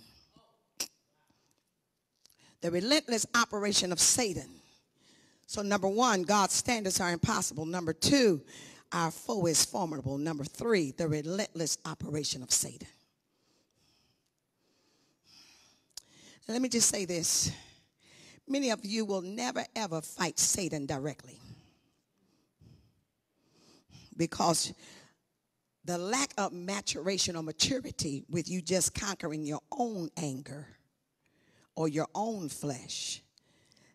The relentless operation of Satan. So number one, God's standards are impossible. Number two, our foe is formidable. Number three, the relentless operation of Satan. Let me just say this. Many of you will never ever fight Satan directly. Because the lack of maturation or maturity with you just conquering your own anger or your own flesh.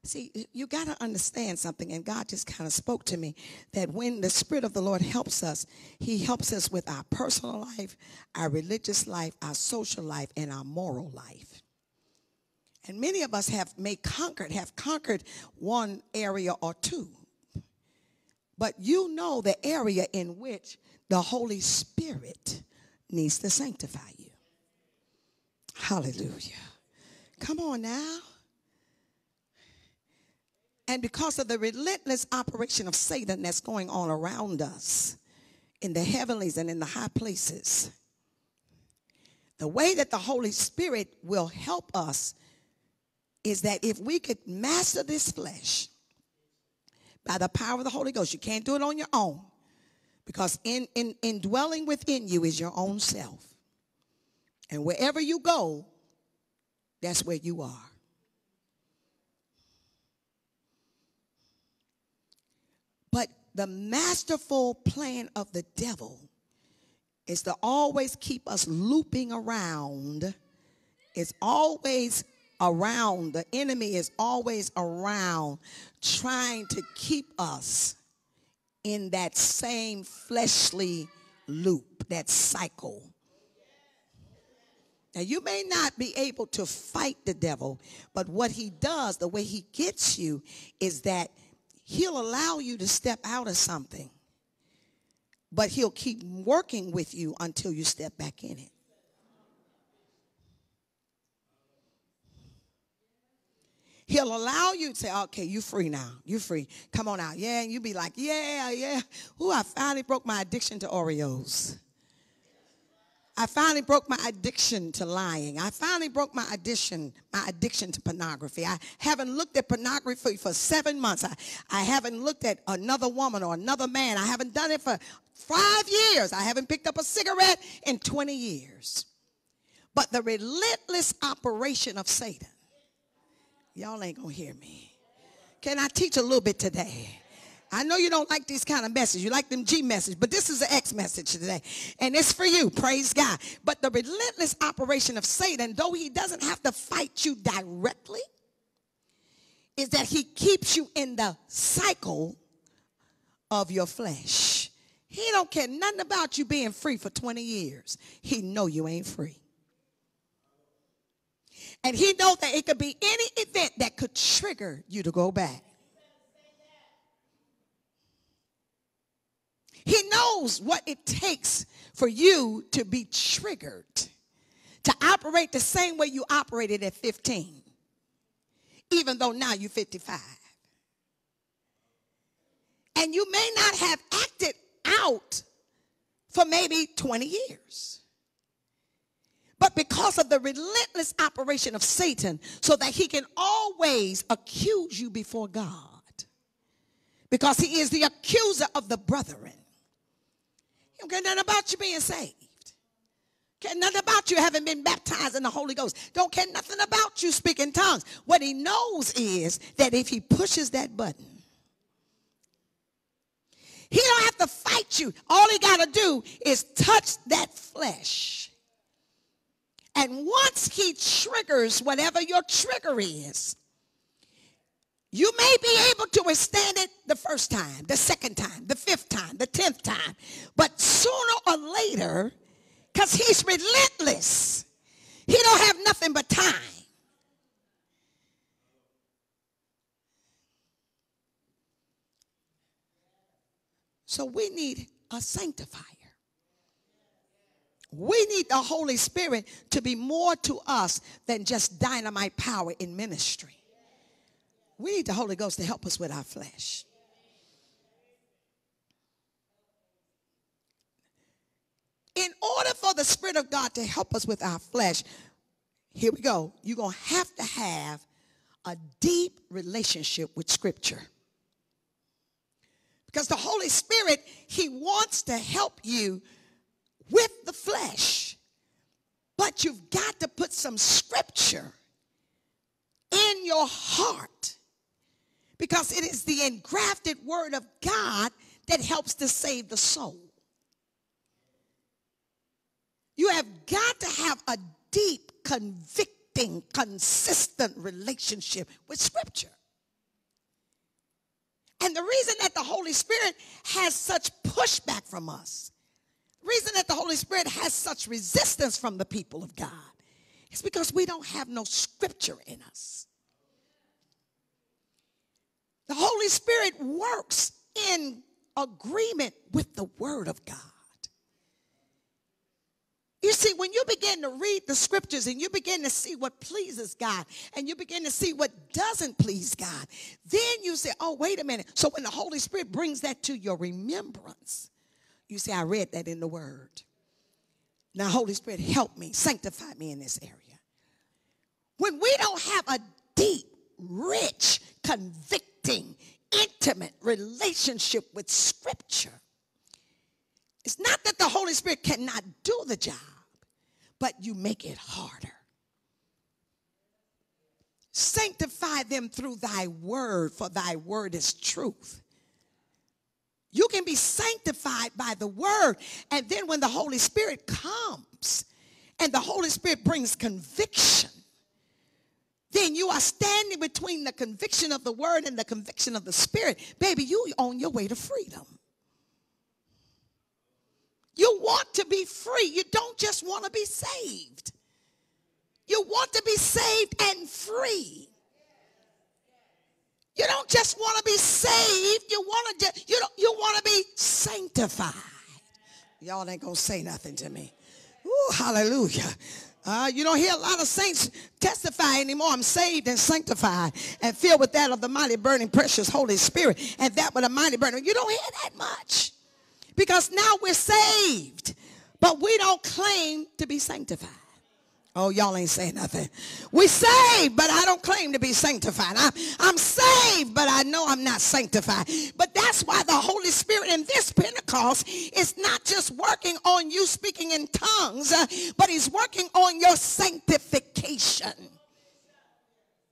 See, you got to understand something, and God just kind of spoke to me that when the Spirit of the Lord helps us, He helps us with our personal life, our religious life, our social life, and our moral life. And many of us have may conquered, have conquered one area or two. But you know the area in which the Holy Spirit needs to sanctify you. Hallelujah. Come on now. And because of the relentless operation of Satan that's going on around us in the heavenlies and in the high places, the way that the Holy Spirit will help us is that if we could master this flesh by the power of the Holy Ghost, you can't do it on your own because in, in, in dwelling within you is your own self. And wherever you go, that's where you are. But the masterful plan of the devil is to always keep us looping around. It's always around. The enemy is always around trying to keep us in that same fleshly loop, that cycle. Now, you may not be able to fight the devil, but what he does, the way he gets you, is that he'll allow you to step out of something, but he'll keep working with you until you step back in it. He'll allow you to say, okay, you're free now. You're free. Come on out. Yeah, and you be like, yeah, yeah. Ooh, I finally broke my addiction to Oreos. I finally broke my addiction to lying. I finally broke my addiction, my addiction to pornography. I haven't looked at pornography for seven months. I, I haven't looked at another woman or another man. I haven't done it for five years. I haven't picked up a cigarette in 20 years. But the relentless operation of Satan Y'all ain't going to hear me. Can I teach a little bit today? I know you don't like these kind of messages. You like them G message, but this is an X message today. And it's for you. Praise God. But the relentless operation of Satan, though he doesn't have to fight you directly, is that he keeps you in the cycle of your flesh. He don't care nothing about you being free for 20 years. He know you ain't free. And he knows that it could be any event that could trigger you to go back. He knows what it takes for you to be triggered, to operate the same way you operated at 15, even though now you're 55. And you may not have acted out for maybe 20 years but because of the relentless operation of Satan, so that he can always accuse you before God. Because he is the accuser of the brethren. He don't care nothing about you being saved. Care nothing about you having been baptized in the Holy Ghost. Don't care nothing about you speaking tongues. What he knows is that if he pushes that button, he don't have to fight you. All he got to do is touch that flesh and once he triggers whatever your trigger is, you may be able to withstand it the first time, the second time, the fifth time, the tenth time. But sooner or later, because he's relentless, he don't have nothing but time. So we need a sanctifier. We need the Holy Spirit to be more to us than just dynamite power in ministry. We need the Holy Ghost to help us with our flesh. In order for the Spirit of God to help us with our flesh, here we go. You're going to have to have a deep relationship with Scripture. Because the Holy Spirit, He wants to help you with the flesh. But you've got to put some scripture in your heart because it is the engrafted word of God that helps to save the soul. You have got to have a deep, convicting, consistent relationship with Scripture. And the reason that the Holy Spirit has such pushback from us reason that the Holy Spirit has such resistance from the people of God is because we don't have no scripture in us. The Holy Spirit works in agreement with the Word of God. You see, when you begin to read the scriptures and you begin to see what pleases God and you begin to see what doesn't please God, then you say, oh, wait a minute. So when the Holy Spirit brings that to your remembrance, you see, I read that in the Word. Now, Holy Spirit, help me, sanctify me in this area. When we don't have a deep, rich, convicting, intimate relationship with Scripture, it's not that the Holy Spirit cannot do the job, but you make it harder. Sanctify them through thy word, for thy word is truth. You can be sanctified by the word. And then when the Holy Spirit comes and the Holy Spirit brings conviction, then you are standing between the conviction of the word and the conviction of the spirit. Baby, you on your way to freedom. You want to be free. You don't just want to be saved. You want to be saved and free. You don't just want to be saved. You want to just, you don't, you want to be sanctified. Y'all ain't gonna say nothing to me. Ooh, hallelujah. Uh, you don't hear a lot of saints testify anymore. I'm saved and sanctified and filled with that of the mighty burning precious Holy Spirit and that with a mighty burning. You don't hear that much because now we're saved, but we don't claim to be sanctified. Oh, y'all ain't saying nothing. We saved, but I don't claim to be sanctified. I'm, I'm saved, but I know I'm not sanctified. But that's why the Holy Spirit in this Pentecost is not just working on you speaking in tongues, uh, but he's working on your sanctification.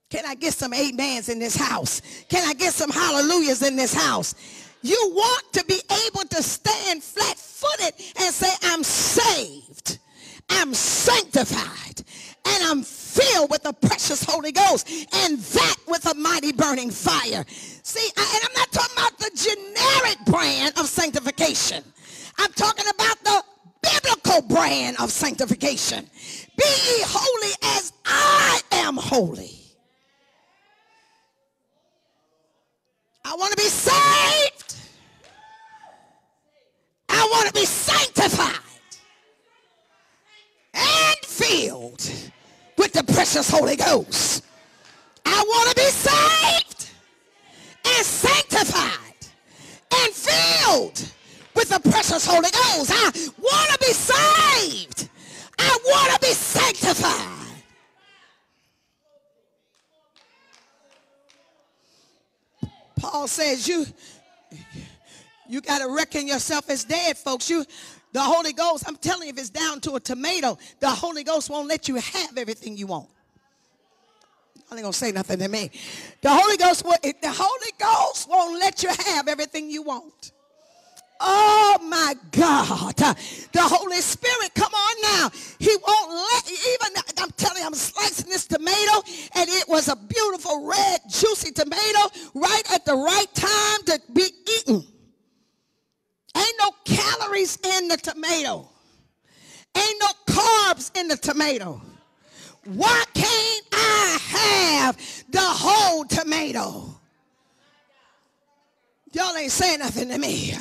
Can I get some amens in this house? Can I get some hallelujahs in this house? You want to be able to stand flat footed and say, I'm saved. I'm sanctified and I'm filled with the precious Holy Ghost and that with a mighty burning fire. See, I, and I'm not talking about the generic brand of sanctification. I'm talking about the biblical brand of sanctification. Be ye holy as I am holy. I want to be saved. I want to be sanctified and filled with the precious Holy Ghost. I want to be saved and sanctified and filled with the precious Holy Ghost. I want to be saved. I want to be sanctified. Paul says you you got to reckon yourself as dead, folks. You the Holy Ghost, I'm telling you, if it's down to a tomato, the Holy Ghost won't let you have everything you want. I ain't gonna say nothing to me. The Holy Ghost will, the Holy Ghost won't let you have everything you want. Oh my God. The Holy Spirit, come on now. He won't let, even, I'm telling you, I'm slicing this tomato and it was a beautiful red, juicy tomato right at the right time to be eaten. Ain't no calories in the tomato. Ain't no carbs in the tomato. Why can't I have the whole tomato? Y'all ain't saying nothing to me.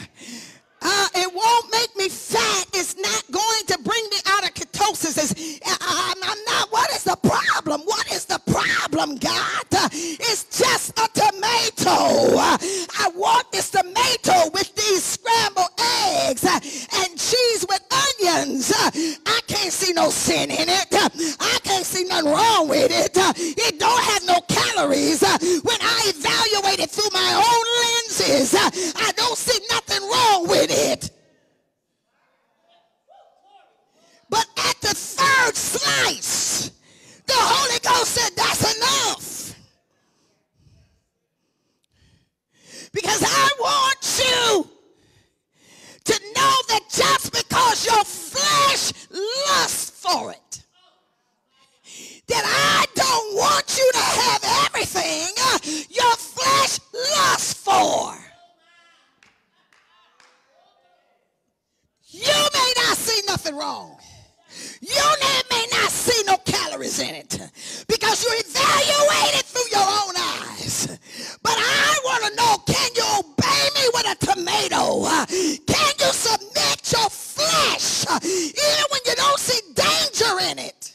Uh, it won't make me fat. It's not going to bring me out of ketosis. It's, I'm, I'm, not. What is the problem? What is the problem, God? Uh, it's just a tomato. Uh, I want this tomato with these scrambled eggs and cheese with onions. I can't see no sin in it. I see nothing wrong with it. Uh, it don't have no calories. Uh, when I evaluate it through my own lenses, uh, I don't see nothing wrong with it. But at the third slice, the Holy Ghost said, that's enough. Because I want you to know that just because your flesh lusts for it, that I don't want you to have everything your flesh lusts for. You may not see nothing wrong. You may not see no calories in it because you evaluate it through your own eyes. But I want to know, can you obey me with a tomato? Can you submit your flesh even when you don't see danger in it?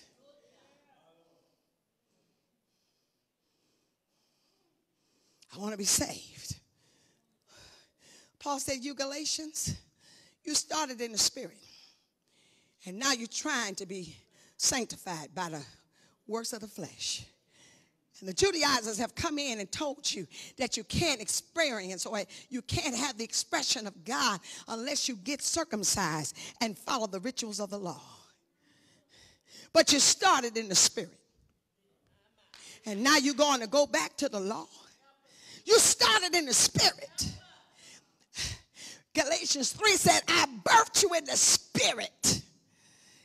I want to be saved. Paul said, you Galatians, you started in the spirit. And now you're trying to be sanctified by the works of the flesh. And the Judaizers have come in and told you that you can't experience or you can't have the expression of God unless you get circumcised and follow the rituals of the law. But you started in the spirit. And now you're going to go back to the law. You started in the spirit. Galatians 3 said, I birthed you in the spirit.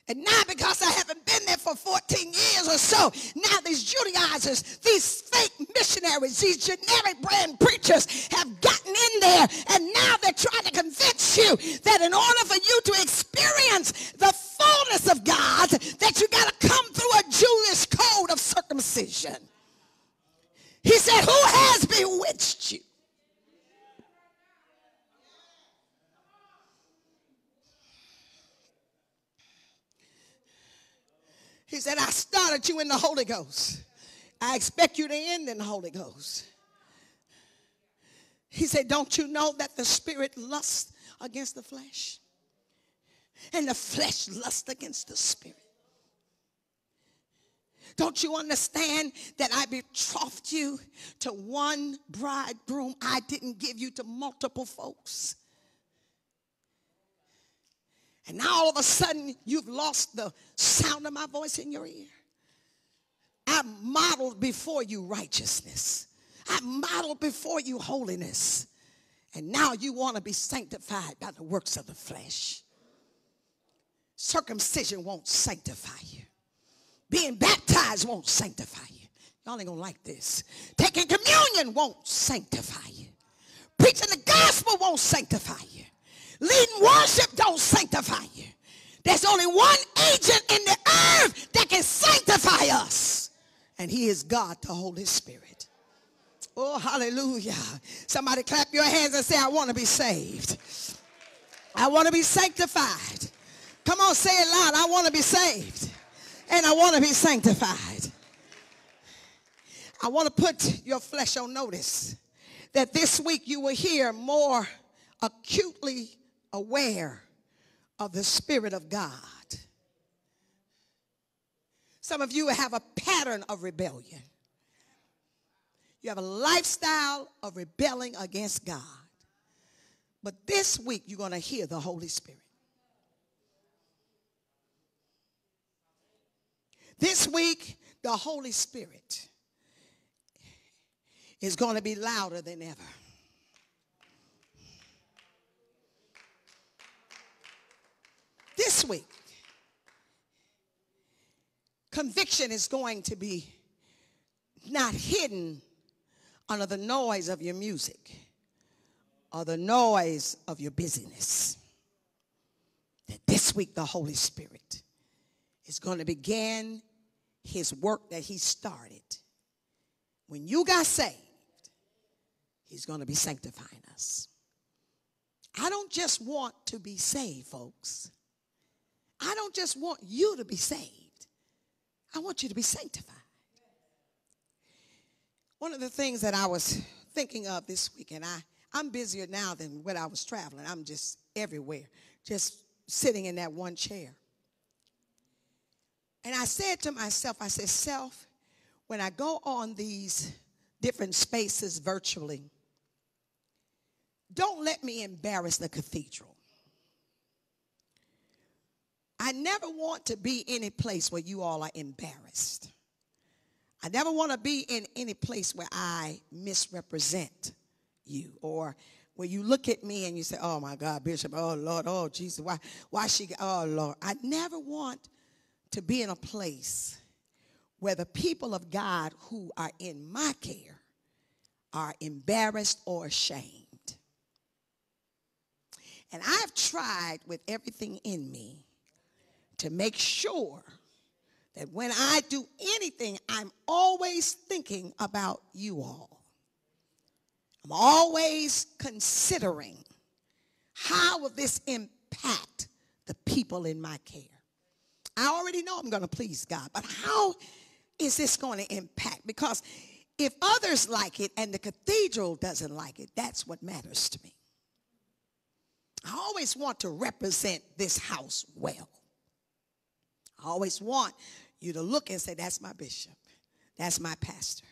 And now because I haven't been there for 14 years or so, now these Judaizers, these fake missionaries, these generic brand preachers have gotten in there and now they're trying to convince you that in order for you to experience the fullness of God, that you got to come through a Jewish code of circumcision. He said, who has bewitched you? He said, I started you in the Holy Ghost. I expect you to end in the Holy Ghost. He said, Don't you know that the spirit lusts against the flesh? And the flesh lusts against the spirit. Don't you understand that I betrothed you to one bridegroom? I didn't give you to multiple folks. And now all of a sudden you've lost the sound of my voice in your ear. I modeled before you righteousness. I modeled before you holiness. And now you want to be sanctified by the works of the flesh. Circumcision won't sanctify you. Being baptized won't sanctify you. Y'all ain't gonna like this. Taking communion won't sanctify you. Preaching the gospel won't sanctify you. Leading worship don't sanctify you. There's only one agent in the earth that can sanctify us, and He is God, the Holy Spirit. Oh, hallelujah. Somebody clap your hands and say, I want to be saved. I want to be sanctified. Come on, say it loud. I want to be saved and I want to be sanctified. I want to put your flesh on notice that this week you will hear more acutely aware of the Spirit of God. Some of you have a pattern of rebellion. You have a lifestyle of rebelling against God. But this week you're going to hear the Holy Spirit. This week, the Holy Spirit is going to be louder than ever. This week, conviction is going to be not hidden under the noise of your music or the noise of your busyness. That this week, the Holy Spirit is going to begin his work that he started. When you got saved, he's going to be sanctifying us. I don't just want to be saved, folks. I don't just want you to be saved. I want you to be sanctified. One of the things that I was thinking of this week, and I, I'm busier now than when I was traveling. I'm just everywhere, just sitting in that one chair. And I said to myself, I said, Self, when I go on these different spaces virtually, don't let me embarrass the cathedral. I never want to be in any place where you all are embarrassed. I never want to be in any place where I misrepresent you or where you look at me and you say, oh my God, Bishop, oh Lord, oh Jesus, why, why she, oh Lord. I never want to be in a place where the people of God who are in my care are embarrassed or ashamed. And I've tried with everything in me to make sure that when I do anything, I'm always thinking about you all. I'm always considering how will this impact the people in my care? I already know I'm going to please God, but how is this going to impact? Because if others like it and the cathedral doesn't like it, that's what matters to me. I always want to represent this house well. I always want you to look and say, That's my bishop, that's my pastor,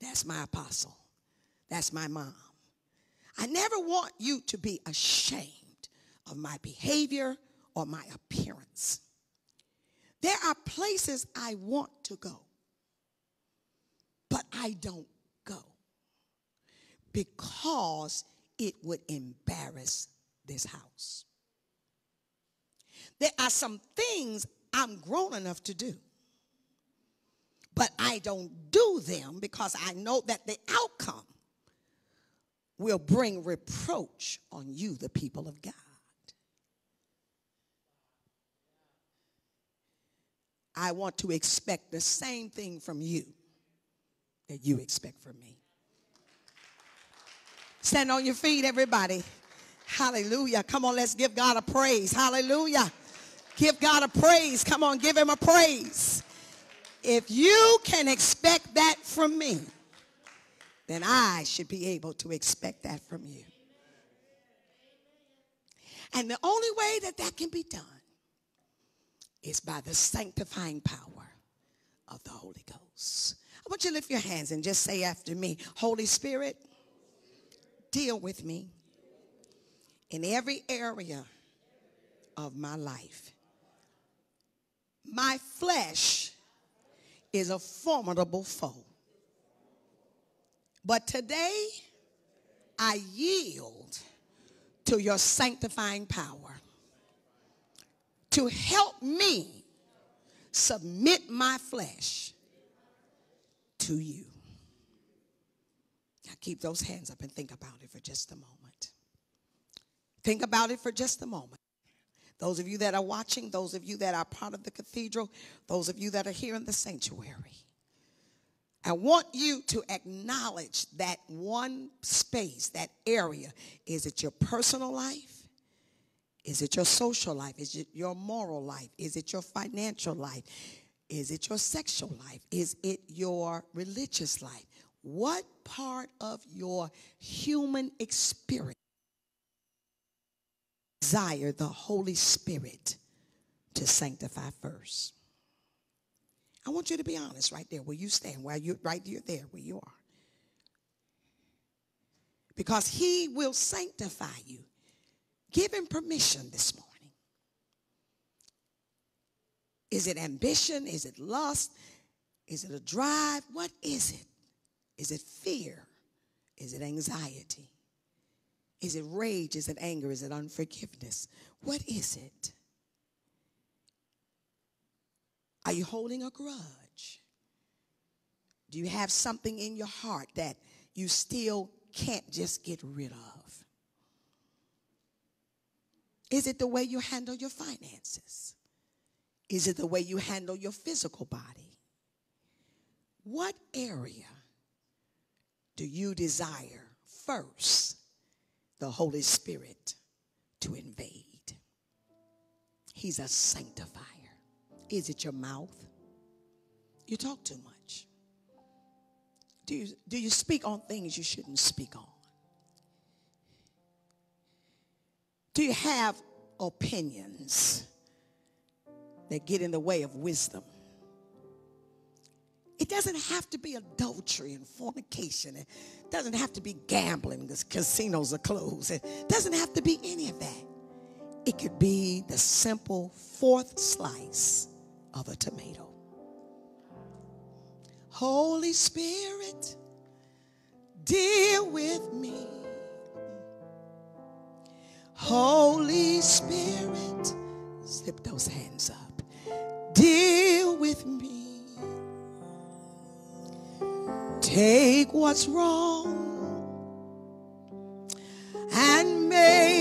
that's my apostle, that's my mom. I never want you to be ashamed of my behavior or my appearance. There are places I want to go, but I don't go because it would embarrass this house. There are some things I'm grown enough to do, but I don't do them because I know that the outcome will bring reproach on you, the people of God. I want to expect the same thing from you that you expect from me. Stand on your feet, everybody. Hallelujah. Come on, let's give God a praise. Hallelujah. Give God a praise. Come on, give him a praise. if you can expect that from me, then I should be able to expect that from you. And the only way that that can be done is by the sanctifying power of the Holy Ghost. I want you to lift your hands and just say after me Holy Spirit, deal with me in every area of my life. My flesh is a formidable foe. But today, I yield to your sanctifying power to help me submit my flesh to you. Now keep those hands up and think about it for just a moment. Think about it for just a moment. Those of you that are watching, those of you that are part of the cathedral, those of you that are here in the sanctuary. I want you to acknowledge that one space, that area. Is it your personal life? Is it your social life? Is it your moral life? Is it your financial life? Is it your sexual life? Is it your religious life? What part of your human experience desire the Holy Spirit to sanctify first? I want you to be honest right there where you stand, where you right there where you are. Because he will sanctify you. Give him permission this morning. Is it ambition? Is it lust? Is it a drive? What is it? Is it fear? Is it anxiety? Is it rage? Is it anger? Is it unforgiveness? What is it? Are you holding a grudge? Do you have something in your heart that you still can't just get rid of? Is it the way you handle your finances? Is it the way you handle your physical body? What area do you desire first the Holy Spirit to invade? He's a sanctifier. Is it your mouth? You talk too much. Do you, do you speak on things you shouldn't speak on? Do you have opinions that get in the way of wisdom? It doesn't have to be adultery and fornication. It doesn't have to be gambling because casinos are closed. It doesn't have to be any of that. It could be the simple fourth slice of a tomato. Holy Spirit, deal with me. Holy Spirit, slip those hands up. Deal with me. Take what's wrong and make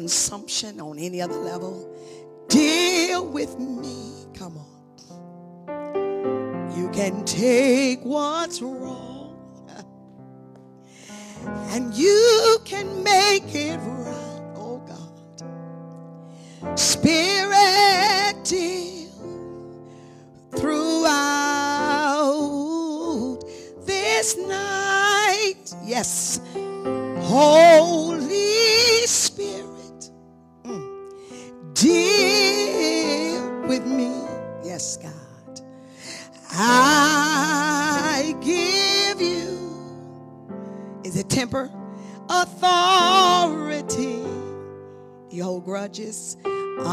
it overconsumption on any other level? Deal with me. Come on. You can take what's wrong and you can make it right. Oh God. Spirit, deal throughout this night. Yes. Holy temper? Authority. You hold grudges until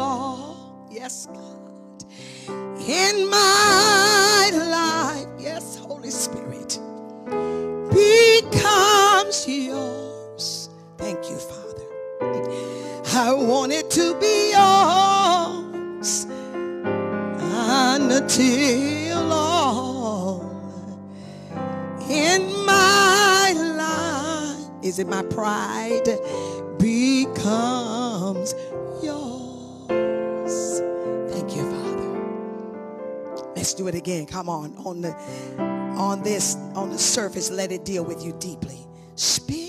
all, yes, God, in my life, yes, Holy Spirit, becomes yours. Thank you, Father. I want it to be yours until is it my pride becomes yours. Thank you, Father. Let's do it again. Come on, on the on this on the surface, let it deal with you deeply. Spirit,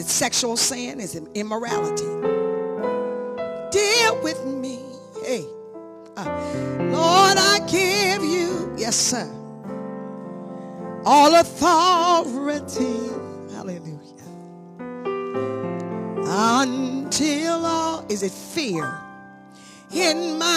it sexual sin? Is it immorality? Deal with me. Hey. Uh, Lord, I give you, yes, sir, all authority. Hallelujah. Until all, is it fear in my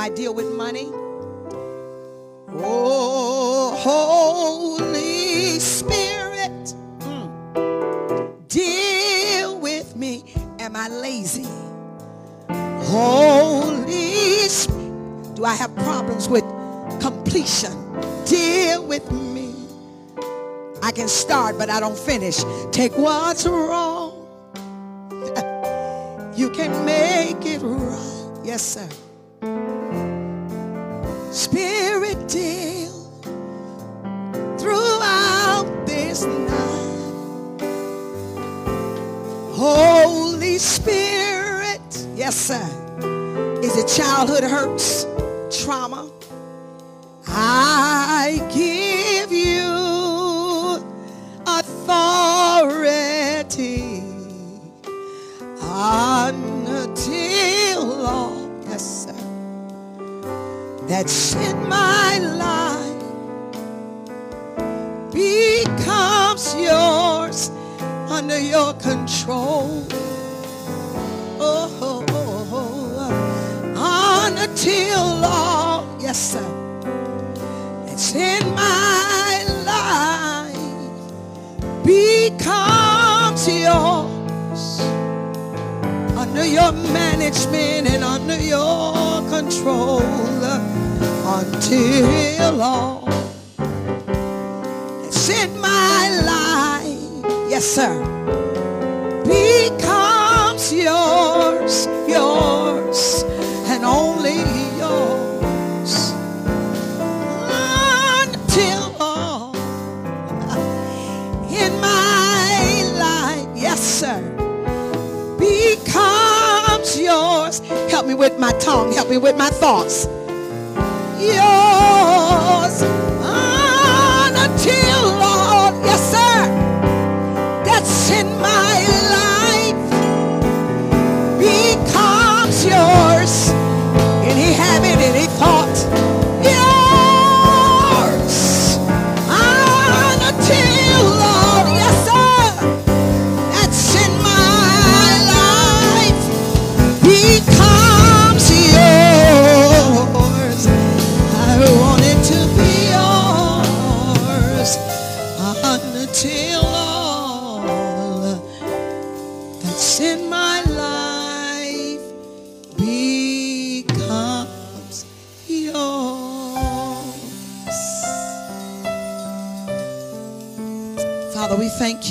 I deal with money? Oh, Holy Spirit, mm, deal with me. Am I lazy? Holy Spirit, do I have problems with completion? Deal with me. I can start, but I don't finish. Take what's wrong. You can make it right. Yes, sir. Spirit deal throughout this night. Holy Spirit. Yes, sir. Is it childhood hurts, trauma? I give that's in my life becomes yours under your control. Oh, oh, oh, oh. oh. until all, yes, sir, that's in my life becomes yours under your management and under your control until all that's in my life, yes, sir, becomes yours, yours, and only yours. Until all in my life, yes, sir, becomes yours. Help me with my tongue, help me with my thoughts. Yours. Until Lord, yes, sir, that's in my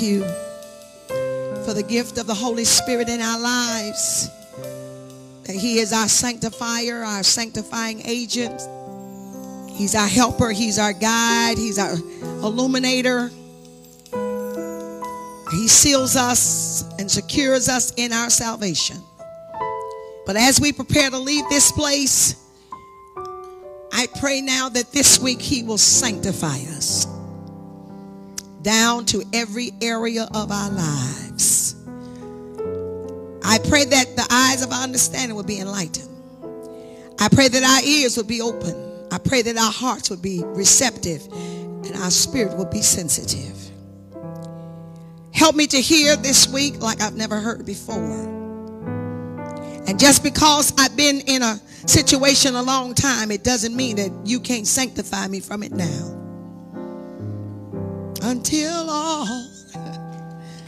you for the gift of the Holy Spirit in our lives. That He is our sanctifier, our sanctifying agent. He's our helper, He's our guide, He's our illuminator. He seals us and secures us in our salvation. But as we prepare to leave this place, I pray now that this week He will sanctify us down to every area of our lives. I pray that the eyes of our understanding will be enlightened. I pray that our ears will be open. I pray that our hearts will be receptive and our spirit will be sensitive. Help me to hear this week like I've never heard before. And just because I've been in a situation a long time, it doesn't mean that you can't sanctify me from it now. Until all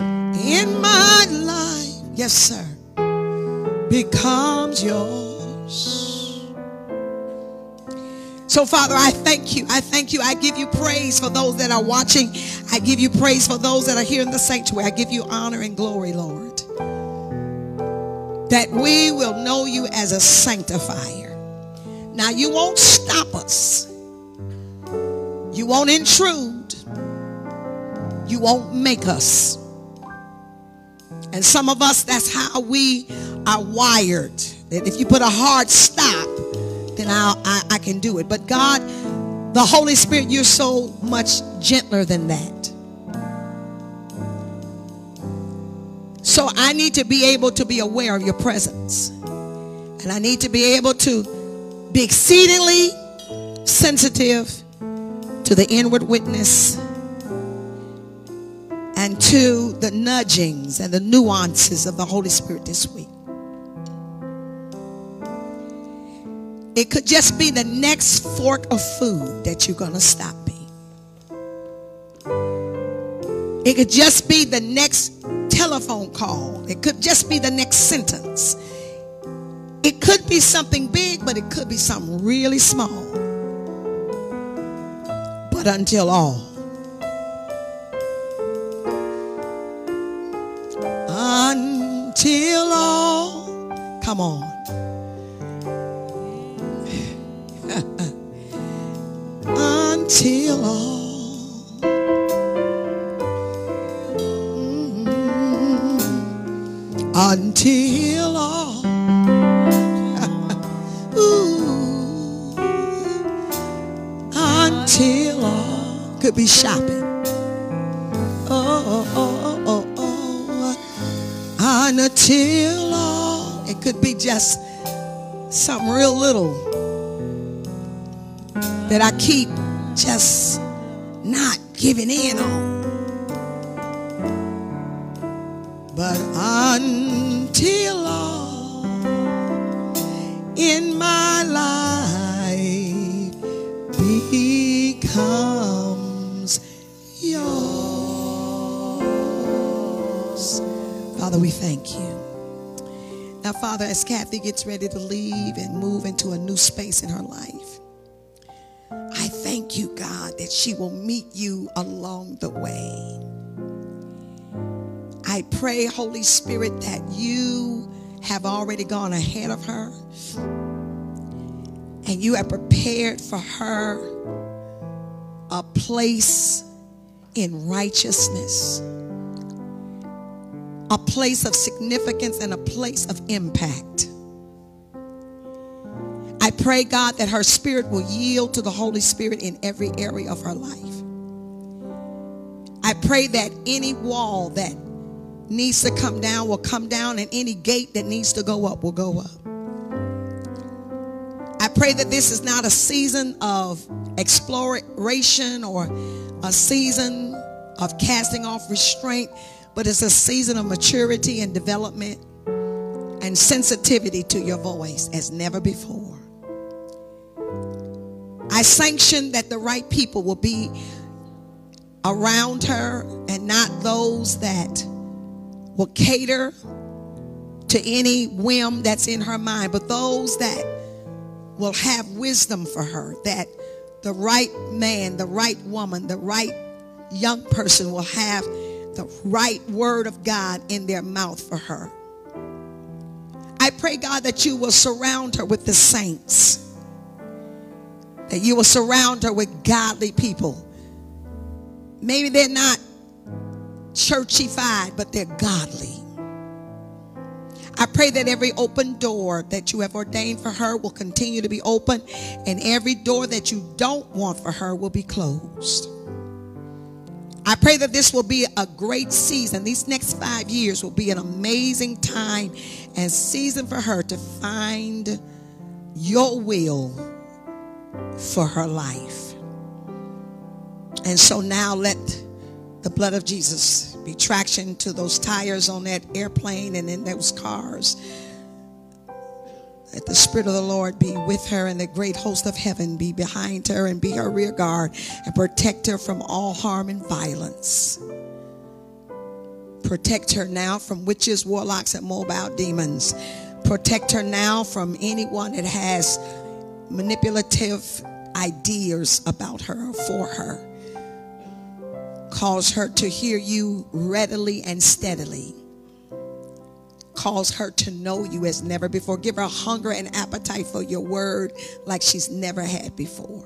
in my life, yes, sir, becomes yours. So, Father, I thank you. I thank you. I give you praise for those that are watching. I give you praise for those that are here in the sanctuary. I give you honor and glory, Lord. That we will know you as a sanctifier. Now, you won't stop us, you won't intrude, you won't make us. And some of us, that's how we are wired. That if you put a hard stop, then I'll, I, I can do it. But God, the Holy Spirit, you're so much gentler than that. So I need to be able to be aware of your presence. And I need to be able to be exceedingly sensitive to the inward witness and to the nudgings and the nuances of the Holy Spirit this week. It could just be the next fork of food that you're going to stop me. It could just be the next telephone call. It could just be the next sentence. It could be something big, but it could be something really small. But until all. Until all. Come on. until all. Mm-hmm. Until all. Ooh. Until all. Could be shopping. Until all. It could be just something real little that I keep just not giving in on. But until all in my Father, we thank you. Now, Father, as Kathy gets ready to leave and move into a new space in her life, I thank you, God, that she will meet you along the way. I pray, Holy Spirit, that you have already gone ahead of her and you have prepared for her a place in righteousness, a place of significance, and a place of impact. I pray, God, that her spirit will yield to the Holy Spirit in every area of her life. I pray that any wall that needs to come down will come down, and any gate that needs to go up will go up. I pray that this is not a season of exploration or a season of casting off restraint, but it's a season of maturity and development and sensitivity to your voice as never before. I sanction that the right people will be around her and not those that will cater to any whim that's in her mind, but those that will have wisdom for her, that the right man, the right woman, the right young person will have the right word of God in their mouth for her. I pray, God, that you will surround her with the saints, that you will surround her with godly people. Maybe they're not churchified, but they're godly. I pray that every open door that you have ordained for her will continue to be open, and every door that you don't want for her will be closed. I pray that this will be a great season. These next five years will be an amazing time and season for her to find your will for her life. And so now let the blood of Jesus be traction to those tires on that airplane and in those cars. Let the Spirit of the Lord be with her and the great host of heaven be behind her and be her rear guard and protect her from all harm and violence. Protect her now from witches, warlocks, and mobile demons. Protect her now from anyone that has manipulative ideas about her or for her. Cause her to hear you readily and steadily. Cause her to know you as never before. Give her hunger and appetite for your word like she's never had before.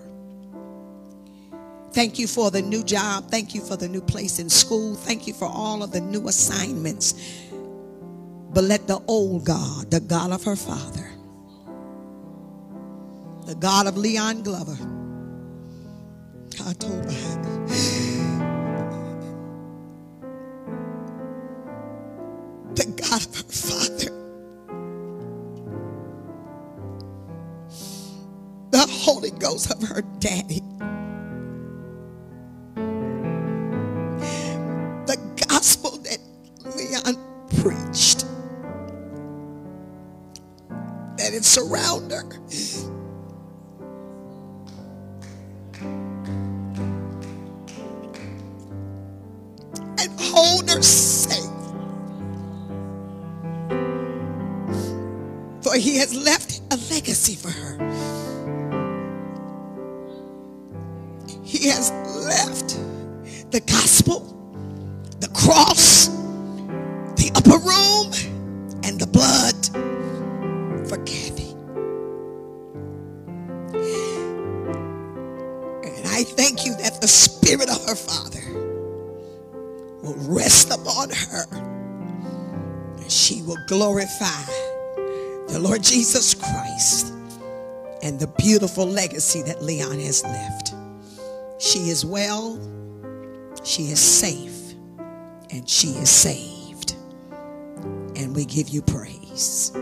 Thank you for the new job. Thank you for the new place in school. Thank you for all of the new assignments. But let the old God, the God of her father, the God of Leon Glover, I told her. The God of her father. The Holy Ghost of her daddy. The gospel that Leon preached. That it surround her. For her. He has left the gospel, the cross, the upper room, and the blood for Kathy. And I thank you that the spirit of her father will rest upon her and she will glorify the Lord Jesus Christ and the beautiful legacy that Leon has left. She is well, she is safe, and she is saved. And we give you praise.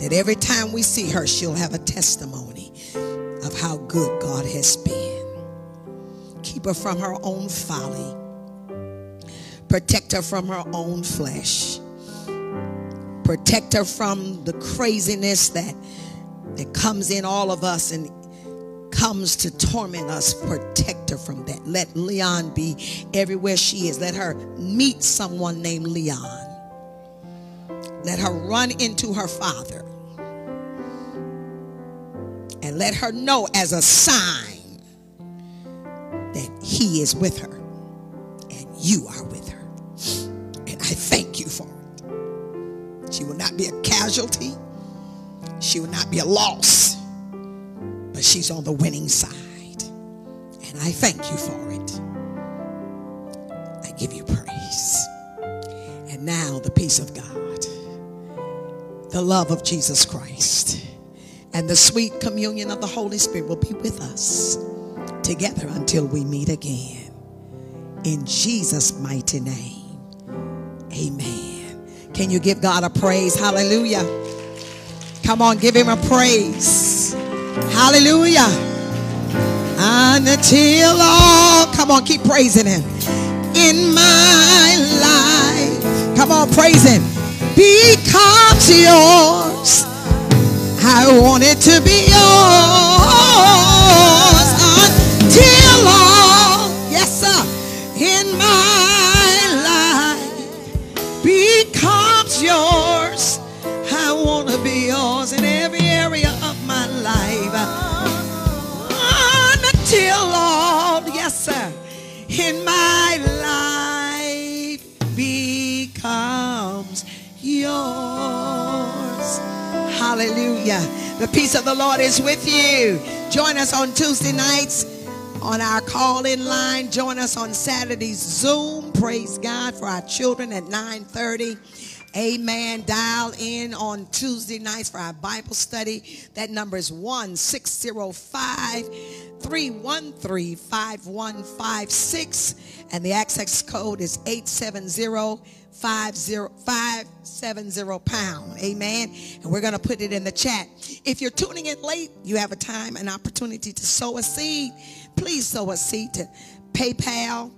That every time we see her, she'll have a testimony of how good God has been. Keep her from her own folly, protect her from her own flesh protect her from the craziness that that comes in all of us and comes to torment us protect her from that. Let leon be everywhere she is. Let her meet someone named leon. Let her run into her father. And let her know as a sign that he is with her and you are with her. And i thank you for it. She will not be a casualty. She will not be a loss. But she's on the winning side. And I thank you for it. I give you praise. And now the peace of God, the love of Jesus Christ, and the sweet communion of the Holy Spirit will be with us together until we meet again. In Jesus' mighty name, amen. Can you give God a praise? Hallelujah. Come on, give him a praise. Hallelujah. Until all, oh, come on, keep praising him. In my life, come on, praise him. Becomes yours. I want it to be yours Hallelujah. The peace of the Lord is with you. Join us on Tuesday nights on our call in line. Join us on Saturdays Zoom. Praise God for our children at 9:30. Amen. Dial in on Tuesday nights for our Bible study. That number is 1 605 313 5156. And the access code is 870 570 pound. Amen. And we're going to put it in the chat. If you're tuning in late, you have a time, an opportunity to sow a seed. Please sow a seed to PayPal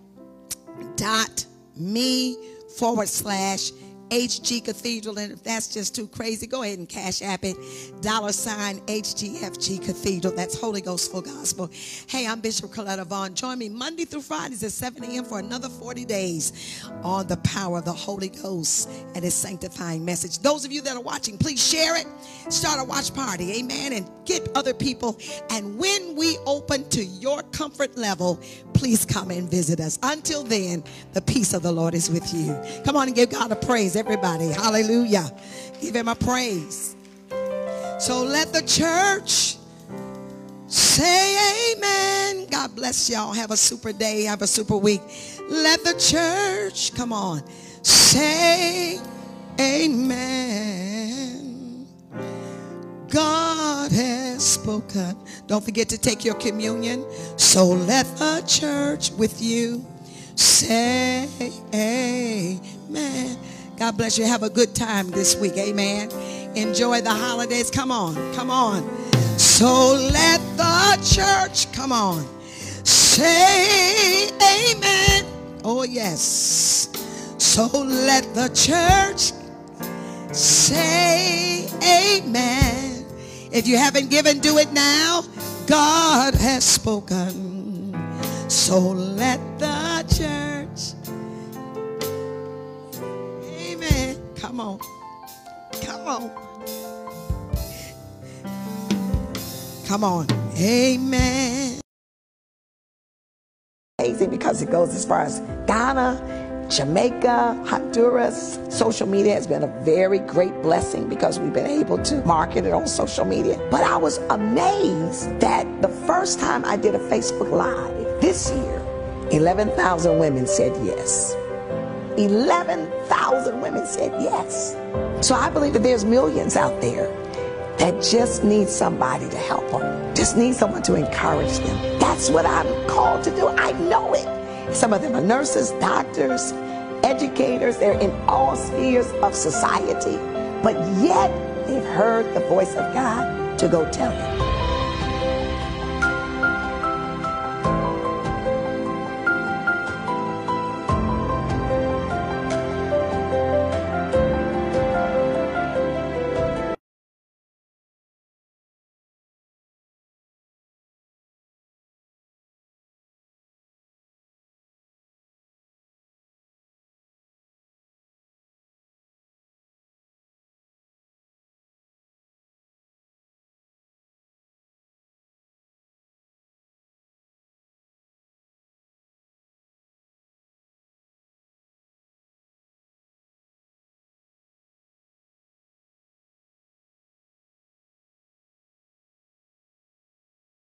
dot me forward slash HG Cathedral. And if that's just too crazy, go ahead and cash app it. Dollar sign HGFG Cathedral. That's Holy Ghost for Gospel. Hey, I'm Bishop Corletta Vaughn. Join me Monday through Fridays at 7 a.m. for another 40 days on the power of the Holy Ghost and his sanctifying message. Those of you that are watching, please share it. Start a watch party. Amen. And get other people. And when we open to your comfort level, please come and visit us. Until then, the peace of the Lord is with you. Come on and give God a praise everybody. Hallelujah. Give him a praise. So let the church say amen. God bless y'all. Have a super day. Have a super week. Let the church, come on, say amen. God has spoken. Don't forget to take your communion. So let the church with you say amen. God bless you. Have a good time this week. Amen. Enjoy the holidays. Come on. Come on. So let the church, come on, say amen. Oh, yes. So let the church say amen. If you haven't given, do it now. God has spoken. So let the church Come on. Come on. Come on. Amen. Because it goes as far as Ghana, Jamaica, Honduras. Social media has been a very great blessing because we've been able to market it on social media. But I was amazed that the first time I did a Facebook Live this year, 11,000 women said yes. 11,000 women said yes. So I believe that there's millions out there that just need somebody to help them, just need someone to encourage them. That's what I'm called to do. I know it. Some of them are nurses, doctors, educators. They're in all spheres of society, but yet they've heard the voice of God to go tell them.